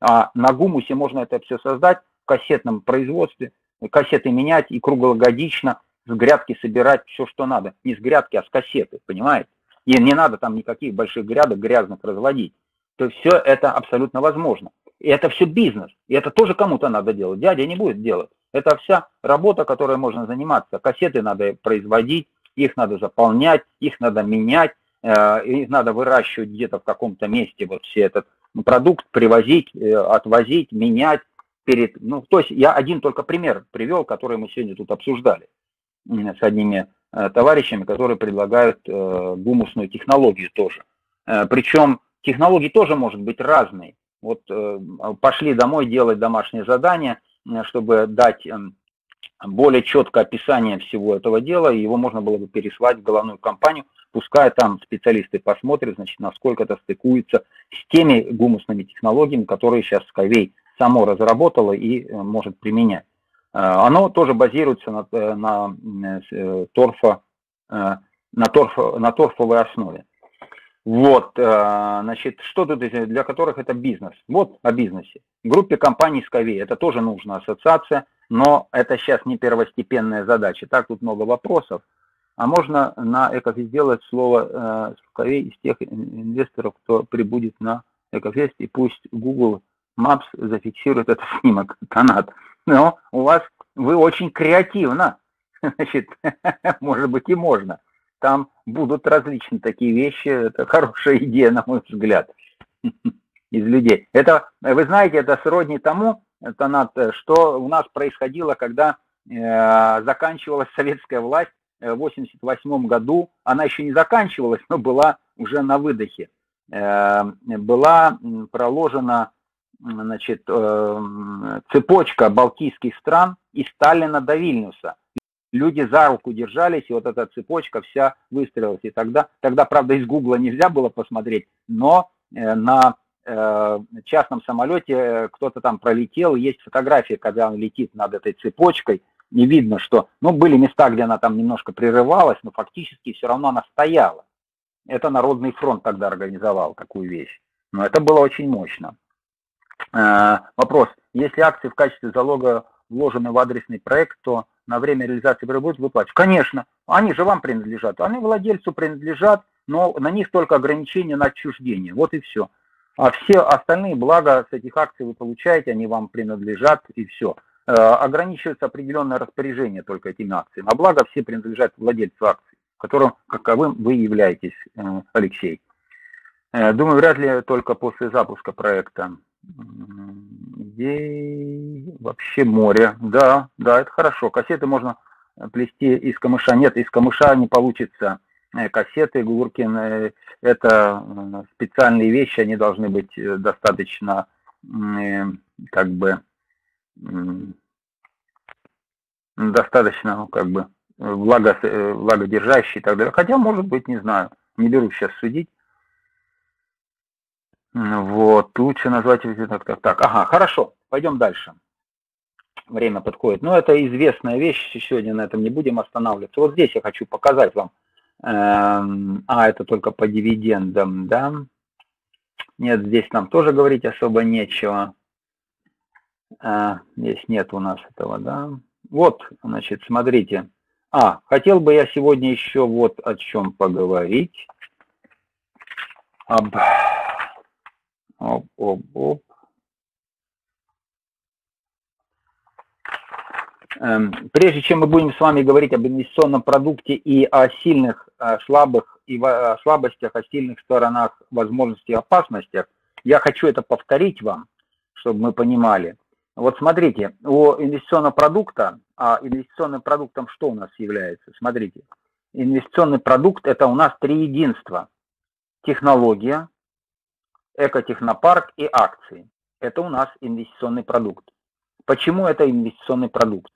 А на гумусе можно это все создать в кассетном производстве, кассеты менять и круглогодично с грядки собирать все, что надо. Не с грядки, а с кассеты, понимаете? И не надо там никаких больших грядок грязных разводить то все это абсолютно возможно. И это все бизнес. И это тоже кому-то надо делать. Дядя не будет делать. Это вся работа, которой можно заниматься. Кассеты надо производить, их надо заполнять, их надо менять, э, их надо выращивать где-то в каком-то месте, вот все этот продукт привозить, э, отвозить, менять. Перед, ну, то есть я один только пример привел, который мы сегодня тут обсуждали с одними э, товарищами, которые предлагают гумусную технологию тоже. Причем Технологии тоже может быть разные. Вот э, пошли домой делать домашнее задание, э, чтобы дать э, более четкое описание всего этого дела, и его можно было бы переслать в головную компанию, пускай там специалисты посмотрят, значит, насколько это стыкуется с теми гумусными технологиями, которые сейчас Skyway само разработало и э, может применять. Э, оно тоже базируется э, на, на, торфо, на, торфо, на торфовой основе. Вот, э, значит, что тут для которых это бизнес? Вот о бизнесе. Группе компаний Скавей это тоже нужна ассоциация, но это сейчас не первостепенная задача. Так, тут много вопросов. А можно на Экофест сделать слово э, из тех инвесторов, кто прибудет на Экофест, и пусть Google Maps зафиксирует этот снимок, канат. Но у вас, вы очень креативно, значит, может быть и можно там будут различные такие вещи. Это хорошая идея, на мой взгляд, из людей. Это, вы знаете, это сродни тому, Танат, что у нас происходило, когда э, заканчивалась советская власть э, в 1988 году. Она еще не заканчивалась, но была уже на выдохе. Э, была проложена значит, э, цепочка балтийских стран из Сталина до Вильнюса люди за руку держались, и вот эта цепочка вся выстроилась. И тогда, тогда правда, из Гугла нельзя было посмотреть, но э, на э, частном самолете э, кто-то там пролетел, есть фотография, когда он летит над этой цепочкой, не видно, что, ну, были места, где она там немножко прерывалась, но фактически все равно она стояла. Это Народный фронт тогда организовал такую вещь. Но это было очень мощно. Вопрос. Если акции в качестве залога вложены в адресный проект, то на время реализации будут выплачивать? Конечно, они же вам принадлежат, они владельцу принадлежат, но на них только ограничение на отчуждение, вот и все. А все остальные блага с этих акций вы получаете, они вам принадлежат и все. Э, ограничивается определенное распоряжение только этими акциями, а блага все принадлежат владельцу акций, которым, каковым вы являетесь, э, Алексей. Э, думаю, вряд ли только после запуска проекта Идей вообще море. Да, да, это хорошо. Кассеты можно плести из камыша. Нет, из камыша не получится. Э, кассеты, Гуркин, э, это э, специальные вещи, они должны быть достаточно, как бы, достаточно, ну, как бы, влага, влагодержащие и так далее. Хотя, может быть, не знаю, не беру сейчас судить. Вот, лучше назвать так, так, так. Ага, хорошо, пойдем дальше. время подходит. Но это известная вещь, сегодня на этом не будем останавливаться. Вот здесь я хочу показать вам. Эм, а, это только по дивидендам, да? Нет, здесь нам тоже говорить особо нечего. А, здесь нет у нас этого, да? Вот, значит, смотрите. А, хотел бы я сегодня еще вот о чем поговорить. Об... Оп, оп, оп. Эм, прежде чем мы будем с вами говорить об инвестиционном продукте и о сильных, э, слабых и о слабостях, о сильных сторонах, возможностях, опасностях, я хочу это повторить вам, чтобы мы понимали. Вот смотрите, у инвестиционного продукта, а инвестиционным продуктом что у нас является? Смотрите, инвестиционный продукт это у нас три единства. Технология, экотехнопарк и акции. Это у нас инвестиционный продукт. Почему это инвестиционный продукт?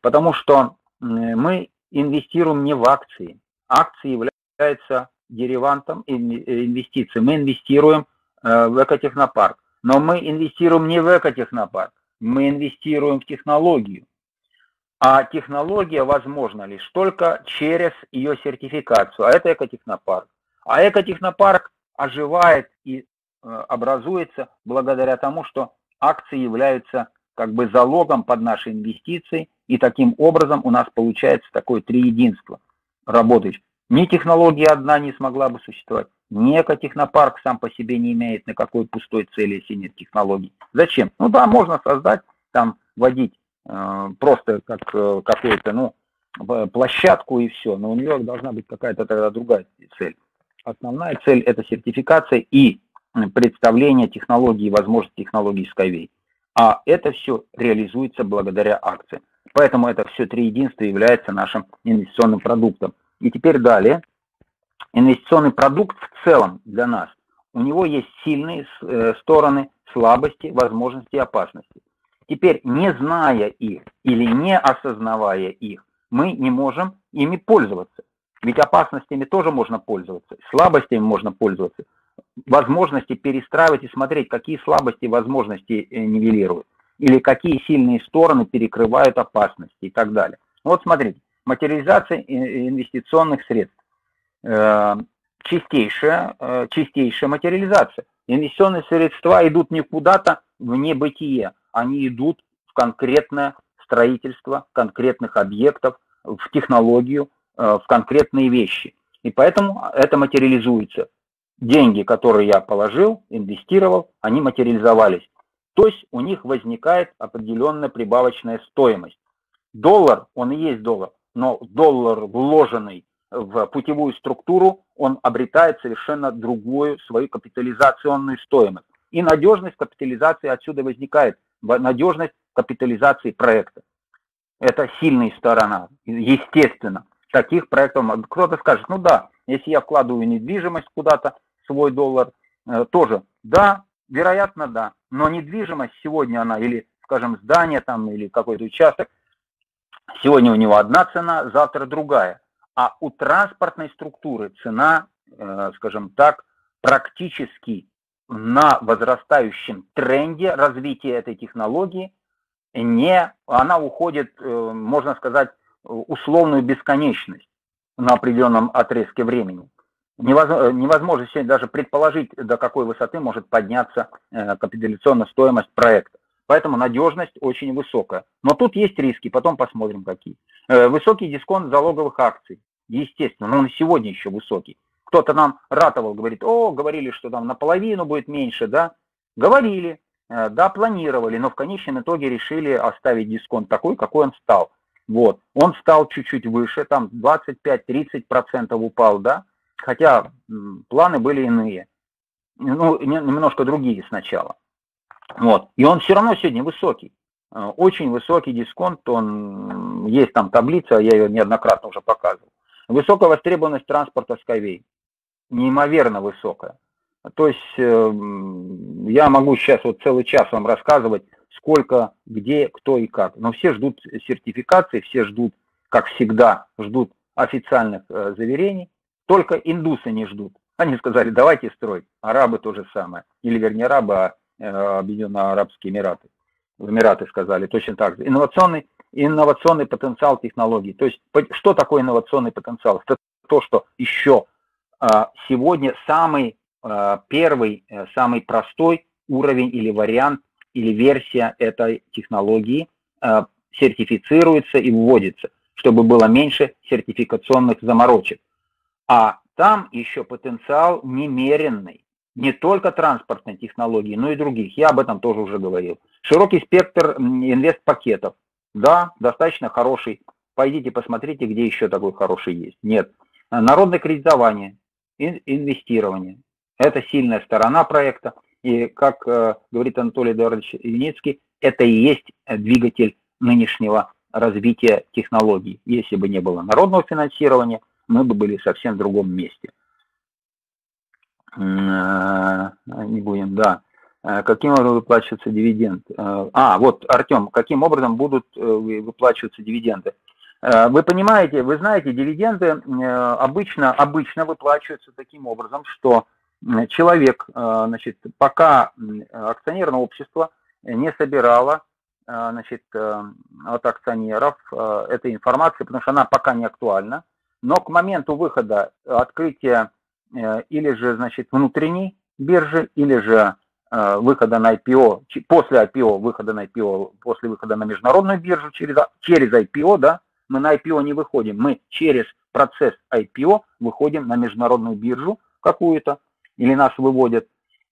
Потому что мы инвестируем не в акции. Акции являются деривантом инвестиций. Мы инвестируем э, в экотехнопарк. Но мы инвестируем не в экотехнопарк, мы инвестируем в технологию. А технология возможна лишь только через ее сертификацию, а это экотехнопарк. А экотехнопарк оживает и э, образуется благодаря тому, что акции являются как бы залогом под наши инвестиции, и таким образом у нас получается такое триединство работающее. Ни технология одна не смогла бы существовать, ни экотехнопарк сам по себе не имеет никакой пустой цели, если нет технологий. Зачем? Ну да, можно создать, там, вводить э, просто как э, какую-то, ну, площадку и все, но у нее должна быть какая-то тогда другая цель. Основная цель – это сертификация и представление технологии и возможности технологий Skyway. А это все реализуется благодаря акциям. Поэтому это все три единства является нашим инвестиционным продуктом. И теперь далее. Инвестиционный продукт в целом для нас, у него есть сильные э, стороны, слабости, возможности и опасности. Теперь, не зная их или не осознавая их, мы не можем ими пользоваться. Ведь опасностями тоже можно пользоваться, слабостями можно пользоваться возможности перестраивать и смотреть, какие слабости возможности э, нивелируют, или какие сильные стороны перекрывают опасности и так далее. Вот смотрите, материализация инвестиционных средств. Э, чистейшая, э, чистейшая материализация. Инвестиционные средства идут не куда-то в небытие, они идут в конкретное строительство конкретных объектов, в технологию, в конкретные вещи. И поэтому это материализуется деньги, которые я положил, инвестировал, они материализовались. То есть у них возникает определенная прибавочная стоимость. Доллар, он и есть доллар, но доллар, вложенный в путевую структуру, он обретает совершенно другую свою капитализационную стоимость. И надежность капитализации отсюда возникает, надежность капитализации проекта. Это сильная сторона, естественно. Таких проектов кто-то скажет, ну да, если я вкладываю недвижимость куда-то, свой доллар, э, тоже да, вероятно, да. Но недвижимость сегодня она или, скажем, здание там или какой-то участок, сегодня у него одна цена, завтра другая. А у транспортной структуры цена, э, скажем так, практически на возрастающем тренде развития этой технологии, не, она уходит, э, можно сказать, условную бесконечность на определенном отрезке времени. Невозможно, невозможно сегодня даже предположить, до какой высоты может подняться э, капитализационная стоимость проекта. Поэтому надежность очень высокая. Но тут есть риски, потом посмотрим какие. Э, высокий дисконт залоговых акций. Естественно, но он сегодня еще высокий. Кто-то нам ратовал, говорит, о, говорили, что там наполовину будет меньше, да? Говорили, э, да, планировали, но в конечном итоге решили оставить дисконт такой, какой он стал. Вот, он стал чуть-чуть выше, там 25-30% упал, да, хотя планы были иные, ну, немножко другие сначала. Вот. И он все равно сегодня высокий. Э, очень высокий дисконт, он есть там таблица, я ее неоднократно уже показывал. Высокая востребованность транспорта Skyway. Неимоверно высокая. То есть э, я могу сейчас вот целый час вам рассказывать, сколько, где, кто и как. Но все ждут сертификации, все ждут, как всегда, ждут официальных э, заверений. Только индусы не ждут. Они сказали, давайте строить. Арабы то же самое. Или, вернее, арабы, а э, Объединенные Арабские Эмираты. Эмираты сказали точно так же. Инновационный, инновационный потенциал технологий. То есть что такое инновационный потенциал? Это то, что еще а, сегодня самый а, первый, э, самый простой уровень или вариант или версия этой технологии а, сертифицируется и вводится, чтобы было меньше сертификационных заморочек. А там еще потенциал немеренный, не только транспортной технологии, но и других. Я об этом тоже уже говорил. Широкий спектр инвест-пакетов. Да, достаточно хороший. Пойдите посмотрите, где еще такой хороший есть. Нет. Народное кредитование, инвестирование. Это сильная сторона проекта. И, как э, говорит Анатолий Эдуардович Юницкий, это и есть двигатель нынешнего развития технологий. Если бы не было народного финансирования, мы бы были совсем в другом месте. Э, не будем, да. Э, каким образом выплачивается дивиденд? Э, а, вот, Артем, каким образом будут выплачиваться дивиденды? Вы понимаете, вы знаете, дивиденды обычно, обычно выплачиваются таким образом, что человек, значит, пока акционерное общество не собирало значит, от акционеров этой информации, потому что она пока не актуальна, но к моменту выхода открытия Э, или же, значит, внутренней биржи, или же э, выхода на IPO, после IPO, выхода на IPO, после выхода на международную биржу через, через IPO, да, мы на IPO не выходим, мы через процесс IPO выходим на международную биржу какую-то, или нас выводят.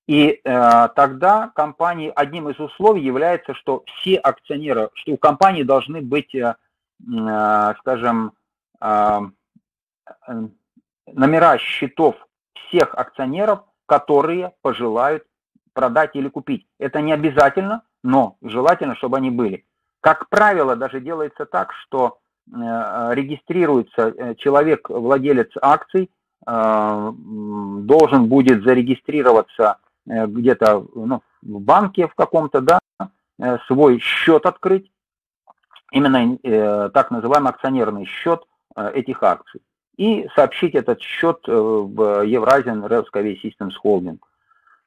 И э, тогда компании, одним из условий является, что все акционеры, что у компании должны быть, э, э, скажем, э, номера счетов всех акционеров, которые пожелают продать или купить. Это не обязательно, но желательно, чтобы они были. Как правило, даже делается так, что э, регистрируется э, человек, владелец акций, э, должен будет зарегистрироваться где-то ну, в банке в каком-то, да, свой счет открыть, именно так называемый акционерный счет этих акций и сообщить этот счет э, в Евразиан Railsky Systems Holding.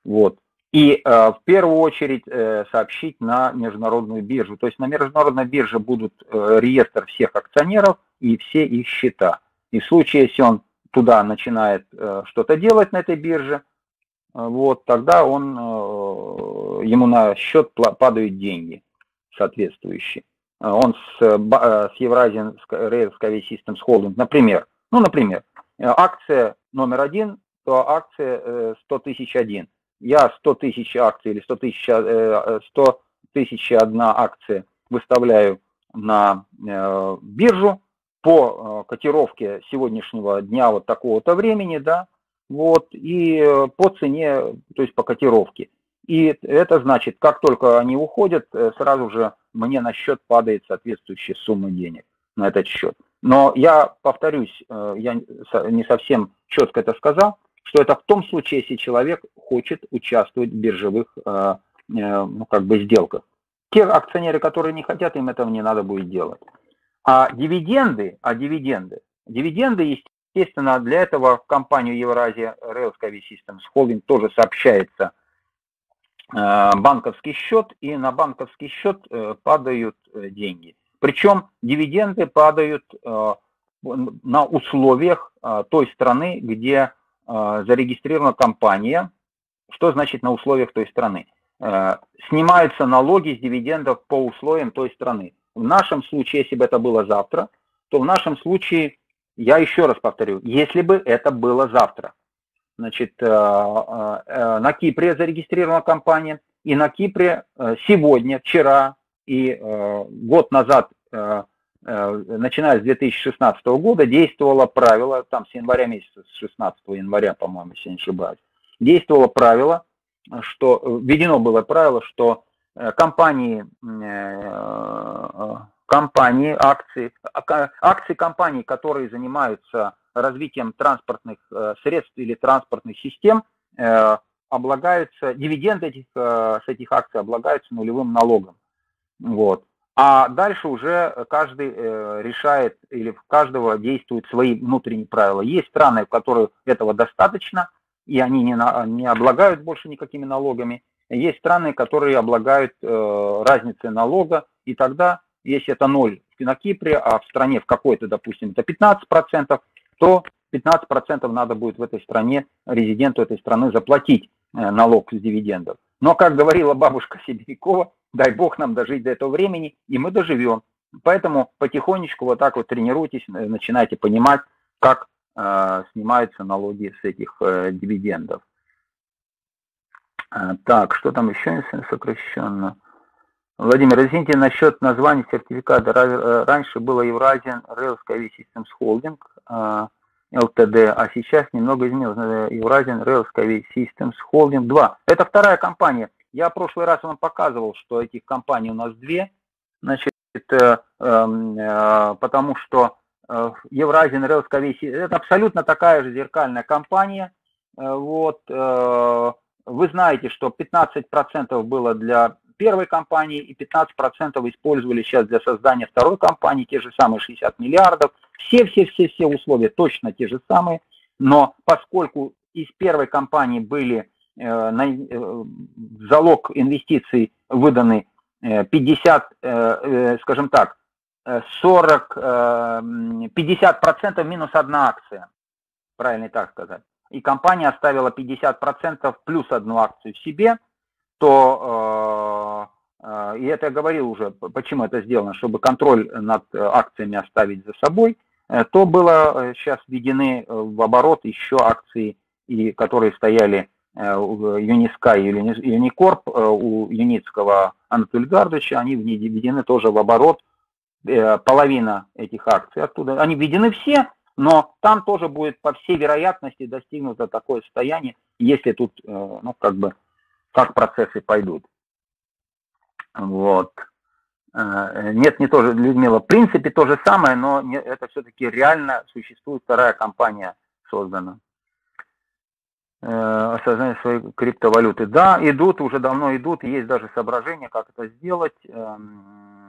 Вот. И э, в первую очередь э, сообщить на международную биржу. То есть на международной бирже будут реестр всех акционеров и все их счета. И в случае, если он туда начинает что-то делать на этой бирже, вот, тогда он, ему на счет падают деньги соответствующие. Он с, с Евразиан Railsky Systems Holding, например, ну, например, э, акция номер один, то акция 100 тысяч один. Я 100 тысяч акций или 100 тысяч, 100 э, тысяч одна акция выставляю на э, биржу по котировке сегодняшнего дня вот такого-то времени, да, вот, и по цене, то есть по котировке. И это значит, как только они уходят, сразу же мне на счет падает соответствующая сумма денег на этот счет. Но я повторюсь, э, я не совсем четко это сказал, что это в том случае, если человек хочет участвовать в биржевых э, э, ну, как бы сделках. Те акционеры, которые не хотят, им этого не надо будет делать. А дивиденды, а дивиденды, дивиденды, естественно, для этого в компанию Евразия Rail Sky Systems Holding тоже сообщается банковский счет, и на банковский счет падают деньги. Причем дивиденды падают э, на условиях э, той страны, где э, зарегистрирована компания. Что значит на условиях той страны? Снимаются налоги с дивидендов по условиям той страны. В нашем случае, если бы это было завтра, то в нашем случае, я еще раз повторю, если бы это было завтра, значит, на Кипре зарегистрирована компания, и на Кипре сегодня, вчера, и э, год назад, э, э, начиная с 2016 года, действовало правило, там с января месяца, с 16 января, по-моему, если не ошибаюсь, действовало правило, что введено было правило, что компании, компании, акции, акции компаний, которые занимаются развитием транспортных средств или транспортных систем, облагаются, дивиденды этих, с этих акций облагаются нулевым налогом. Вот. А дальше уже каждый э, решает, или в каждого действуют свои внутренние правила. Есть страны, в которых этого достаточно, и они не, на, не облагают больше никакими налогами есть страны, которые облагают э, разницей налога, и тогда, если это ноль на Кипре, а в стране в какой-то, допустим, это 15%, то 15% надо будет в этой стране, резиденту этой страны заплатить э, налог с дивидендов. Но, как говорила бабушка Сибирякова, дай бог нам дожить до этого времени, и мы доживем. Поэтому потихонечку вот так вот тренируйтесь, э, начинайте понимать, как э, снимаются налоги с этих э, дивидендов. А, так, что там еще сокращенно? Владимир, извините, насчет названия сертификата. Э, раньше было Eurasian Rail Systems Holding, LTD, а сейчас немного изменилось. Eurasian Rail Skyway Systems Holding 2. Это вторая компания. Я в прошлый раз вам показывал, что этих компаний у нас две. Значит, э, эм, э, потому что э, Евразин Релсковиси это абсолютно такая же зеркальная компания. Вот, вы знаете, что 15% было для первой компании и 15% использовали сейчас для создания второй компании, те же самые 60 миллиардов. Все-все-все-все условия точно те же самые, но поскольку из первой компании были на залог инвестиций выданы 50, э, э, скажем так, 40, 50% минус одна акция, правильно так сказать, и компания оставила 50% плюс одну акцию себе, то, э, и это я говорил уже, почему это сделано, чтобы контроль над акциями оставить за собой, то было сейчас введены в оборот еще акции, и, которые стояли Юнискай или Юникорп у Юницкого Анатолия Гардовича, они введены тоже в оборот, э, половина этих акций оттуда, они введены все, но там тоже будет по всей вероятности достигнуто такое состояние, если тут, э, ну, как бы, как процессы пойдут. Вот. Э, нет, не тоже, Людмила, в принципе то же самое, но это все-таки реально существует вторая компания создана. Э, осознание своей криптовалюты. Да, идут, уже давно идут, есть даже соображения, как это сделать, эм,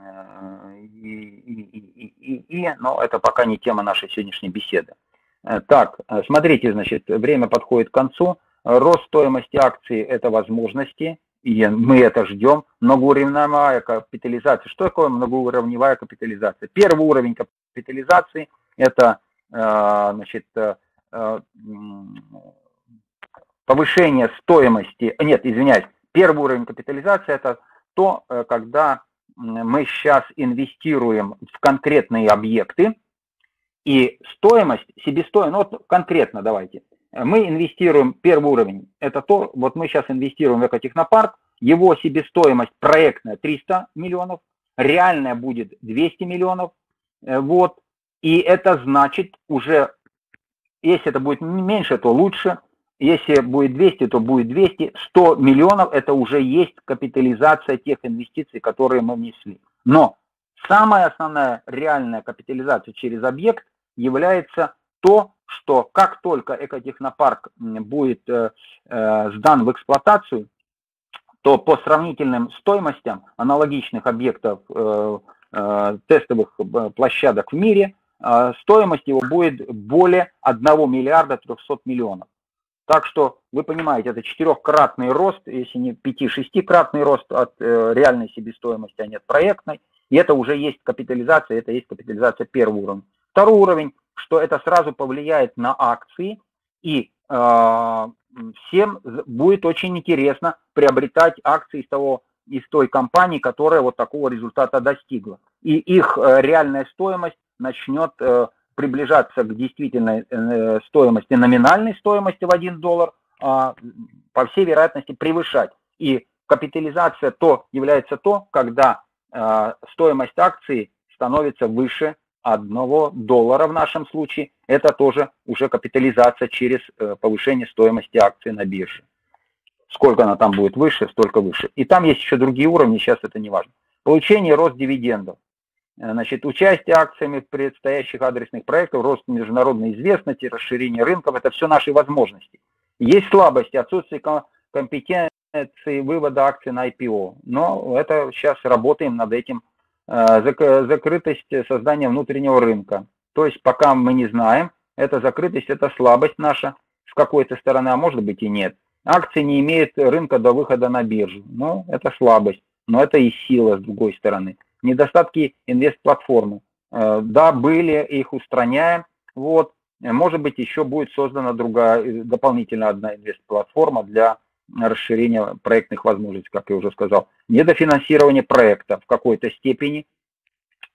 э, и, и, и, и, и, но это пока не тема нашей сегодняшней беседы. Э, так, смотрите, значит, время подходит к концу. Рост стоимости акций – это возможности, и мы это ждем. Многоуровневая капитализация. Что такое многоуровневая капитализация? Первый уровень капитализации – это значит, повышение стоимости, нет, извиняюсь, первый уровень капитализации это то, э, когда мы сейчас инвестируем в конкретные объекты, и стоимость, себестоимость, ну вот конкретно давайте, мы инвестируем, первый уровень, это то, вот мы сейчас инвестируем в экотехнопарк, его себестоимость проектная 300 миллионов, реальная будет 200 миллионов, э, вот, и это значит уже, если это будет меньше, то лучше, если будет 200, то будет 200. 100 миллионов – это уже есть капитализация тех инвестиций, которые мы внесли. Но самая основная реальная капитализация через объект является то, что как только экотехнопарк будет э, э, сдан в эксплуатацию, то по сравнительным стоимостям аналогичных объектов э, э, тестовых площадок в мире, э, стоимость его будет более 1 миллиарда 300 миллионов. Так что вы понимаете, это четырехкратный рост, если не пяти-шестикратный рост от э, реальной себестоимости, а нет проектной. И это уже есть капитализация, это есть капитализация первого уровня. Второй уровень, что это сразу повлияет на акции, и э, всем будет очень интересно приобретать акции из, того, из той компании, которая вот такого результата достигла. И их э, реальная стоимость начнет э, приближаться к действительной э, стоимости, номинальной стоимости в 1 доллар, а по всей вероятности превышать. И капитализация то является то, когда э, стоимость акции становится выше 1 доллара в нашем случае. Это тоже уже капитализация через э, повышение стоимости акции на бирже. Сколько она там будет выше, столько выше. И там есть еще другие уровни, сейчас это не важно. Получение рост дивидендов. Э, значит, участие акциями в предстоящих адресных проектах, рост международной известности, расширение рынков – это все наши возможности. Есть слабости, отсутствие компетенции вывода акций на IPO, но это сейчас работаем над этим. Э, закрытость создания внутреннего рынка. То есть пока мы не знаем, это закрытость, это слабость наша с какой-то стороны, а может быть и нет. Акции не имеют рынка до выхода на биржу. Ну, это слабость, но это и сила с другой стороны. Недостатки инвест-платформы. Э, да, были, их устраняем. Вот. Может быть, еще будет создана другая, дополнительно одна инвест-платформа для расширения проектных возможностей, как я уже сказал. Недофинансирование проекта в какой-то степени.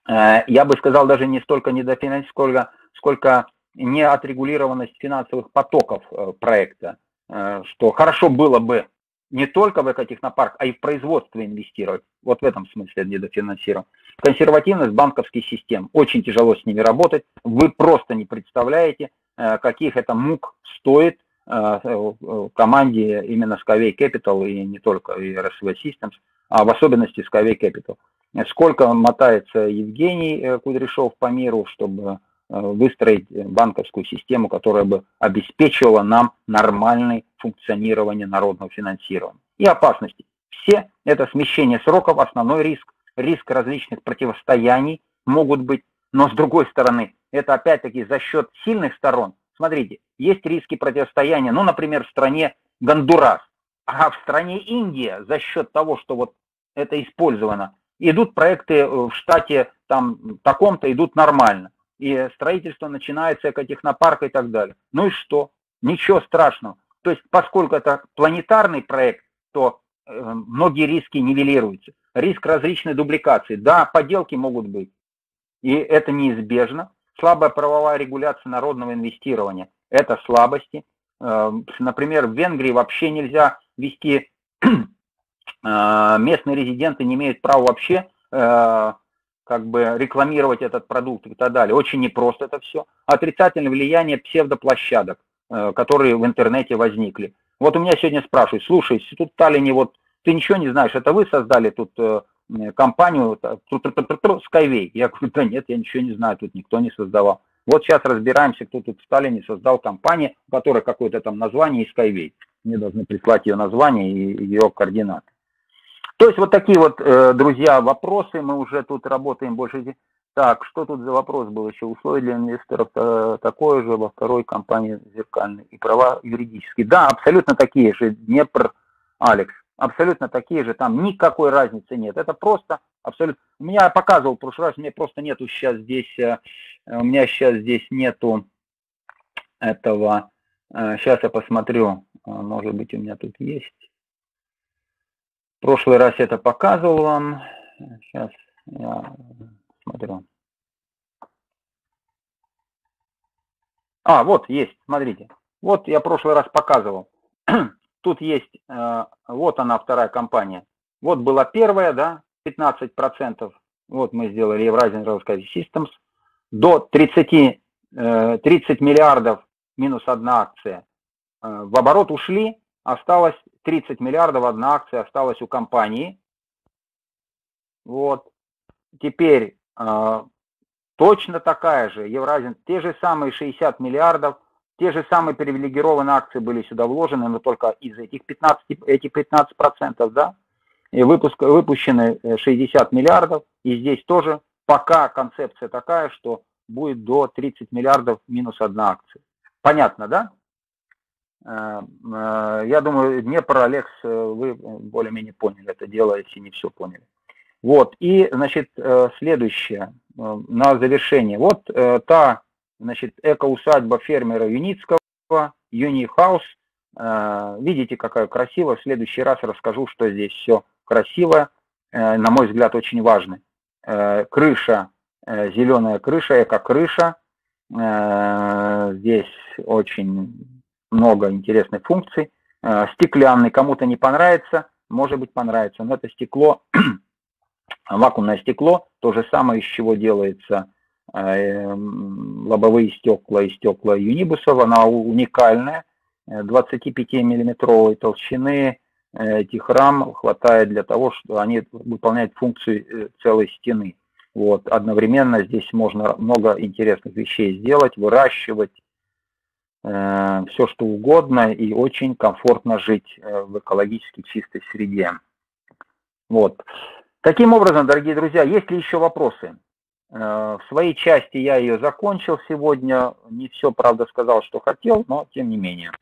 Э, я бы сказал, даже не столько недофинансирование, сколько, сколько неотрегулированность финансовых потоков э, проекта, э, что хорошо было бы не только в экотехнопарк, а и в производство инвестировать. Вот в этом смысле недофинансирован. Консервативность банковских систем. Очень тяжело с ними работать. Вы просто не представляете, э, каких это мук стоит команде именно Skyway Capital и не только и RSV Systems, а в особенности Skyway Capital. Сколько мотается Евгений Кудряшов по миру, чтобы Э, выстроить банковскую систему, которая бы обеспечивала нам нормальное функционирование народного финансирования. И опасности. Все это смещение сроков, основной риск, риск различных противостояний могут быть, но с другой стороны, это опять-таки за счет сильных сторон. Смотрите, есть риски противостояния, ну, например, в стране Гондурас, а в стране Индия за счет того, что вот это использовано, идут проекты в штате там таком-то, идут нормально и строительство начинается экотехнопарка и так далее. Ну и что? Ничего страшного. То есть, поскольку это планетарный проект, то э, многие риски нивелируются. Риск различной дубликации. Да, поделки могут быть. И это неизбежно. Слабая правовая регуляция народного инвестирования – это слабости. Э, например, в Венгрии вообще нельзя вести, э, местные резиденты не имеют права вообще э, как бы рекламировать этот продукт и так далее. Очень непросто это все. Отрицательное влияние псевдоплощадок, э, которые в интернете возникли. Вот у меня сегодня спрашивают, слушай, тут Таллине вот ты ничего не знаешь, это вы создали тут э, компанию Skyway? Я говорю, да нет, я ничего не знаю, тут никто не создавал. Вот сейчас разбираемся, кто тут в Сталине создал компанию, у которой какое-то там название и Skyway. Мне должны прислать ее название и ее координаты. То есть вот такие вот, э, друзья, вопросы. Мы уже тут работаем больше. Так, что тут за вопрос был еще? Условия для инвесторов э, такое же во второй компании зеркальной и права юридические. Да, абсолютно такие же. Днепр, Алекс, абсолютно такие же. Там никакой разницы нет. Это просто абсолютно. У меня показывал в прошлый раз, меня просто нету сейчас здесь, э, у меня сейчас здесь нету этого. Сейчас я посмотрю, может быть у меня тут есть. Прошлый раз это показывал вам. Сейчас я смотрю. А, вот есть, смотрите. Вот я прошлый раз показывал. Тут есть, э, вот она вторая компания. Вот была первая, да, 15%. Вот мы сделали Евразиan Railsky Systems. До 30, 30 э, миллиардов минус одна акция. Э, в оборот ушли, осталось 30 миллиардов, одна акция осталась у компании. Вот. Теперь э, точно такая же, Евразин, те же самые 60 миллиардов, те же самые привилегированные акции были сюда вложены, но только из этих 15, этих 15 процентов, да, и выпуск, выпущены 60 миллиардов, и здесь тоже пока концепция такая, что будет до 30 миллиардов минус одна акция. Понятно, да? Э, э, я думаю, Днепр, Алекс, э, вы более-менее поняли это дело, если не все поняли. Вот, и, значит, следующее, на завершение. Вот та, значит, эко-усадьба фермера Юницкого, Юни-хаус. Видите, какая красивая. В следующий раз расскажу, что здесь все красиво. На мой взгляд, очень важно. Крыша, зеленая крыша, эко-крыша. Здесь очень много интересных функций. Э, стеклянный кому-то не понравится, может быть понравится, но это стекло, вакуумное стекло, то же самое, из чего делается э, лобовые стекла и стекла юнибусов, она уникальная, 25-миллиметровой толщины этих рам хватает для того, что они выполняют функцию э, целой стены. Вот. Одновременно здесь можно много интересных вещей сделать, выращивать, Э, все что угодно и очень комфортно жить э, в экологически чистой среде. Вот. Таким образом, дорогие друзья, есть ли еще вопросы? Э, в своей части я ее закончил сегодня. Не все, правда, сказал, что хотел, но тем не менее.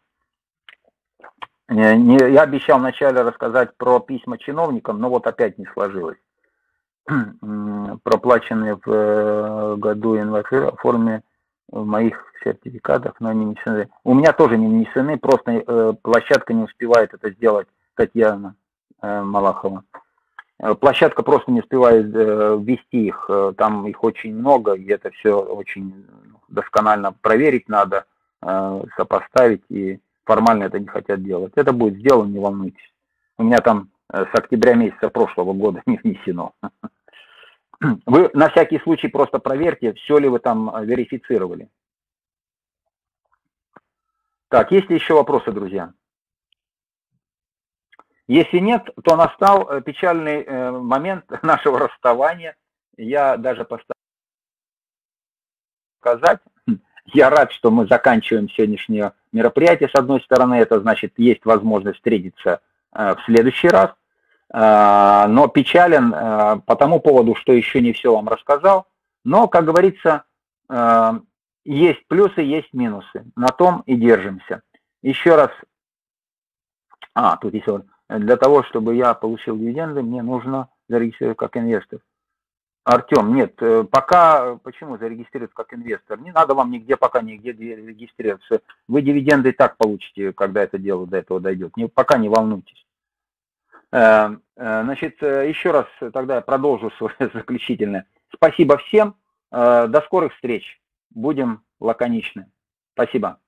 Я обещал вначале рассказать про письма чиновникам, но вот опять не сложилось. Проплаченные в э, году январь в форме в моих сертификатах, но они не внесены. У меня тоже не внесены, просто э, площадка не успевает это сделать, Татьяна э, Малахова. Площадка просто не успевает ввести их, там их очень много, и это все очень досконально проверить надо, сопоставить и формально это не хотят делать. Это будет сделано, не волнуйтесь. У меня там э, с октября месяца прошлого года не внесено. Вы на всякий случай просто проверьте, все ли вы там э, верифицировали. Так, есть ли еще вопросы, друзья? Если нет, то настал э, печальный момент нашего расставания. Я даже поставил сказать, я рад, что мы заканчиваем сегодняшнее мероприятие. С одной стороны, это значит, есть возможность встретиться э, в следующий раз. Э, но печален э, по тому поводу, что еще не все вам рассказал. Но, как говорится, есть плюсы, есть минусы. На том и держимся. Еще раз. А, тут еще. Для того, чтобы я получил дивиденды, мне нужно зарегистрировать как инвестор. Артем, нет, э, пока, почему зарегистрироваться как инвестор? Не надо вам нигде пока нигде регистрироваться. Вы дивиденды и так получите, когда это дело до этого дойдет. Не, пока не волнуйтесь. Э, э, значит, еще раз тогда продолжу свое заключительное. Спасибо всем. До скорых встреч. Будем лаконичны. Спасибо.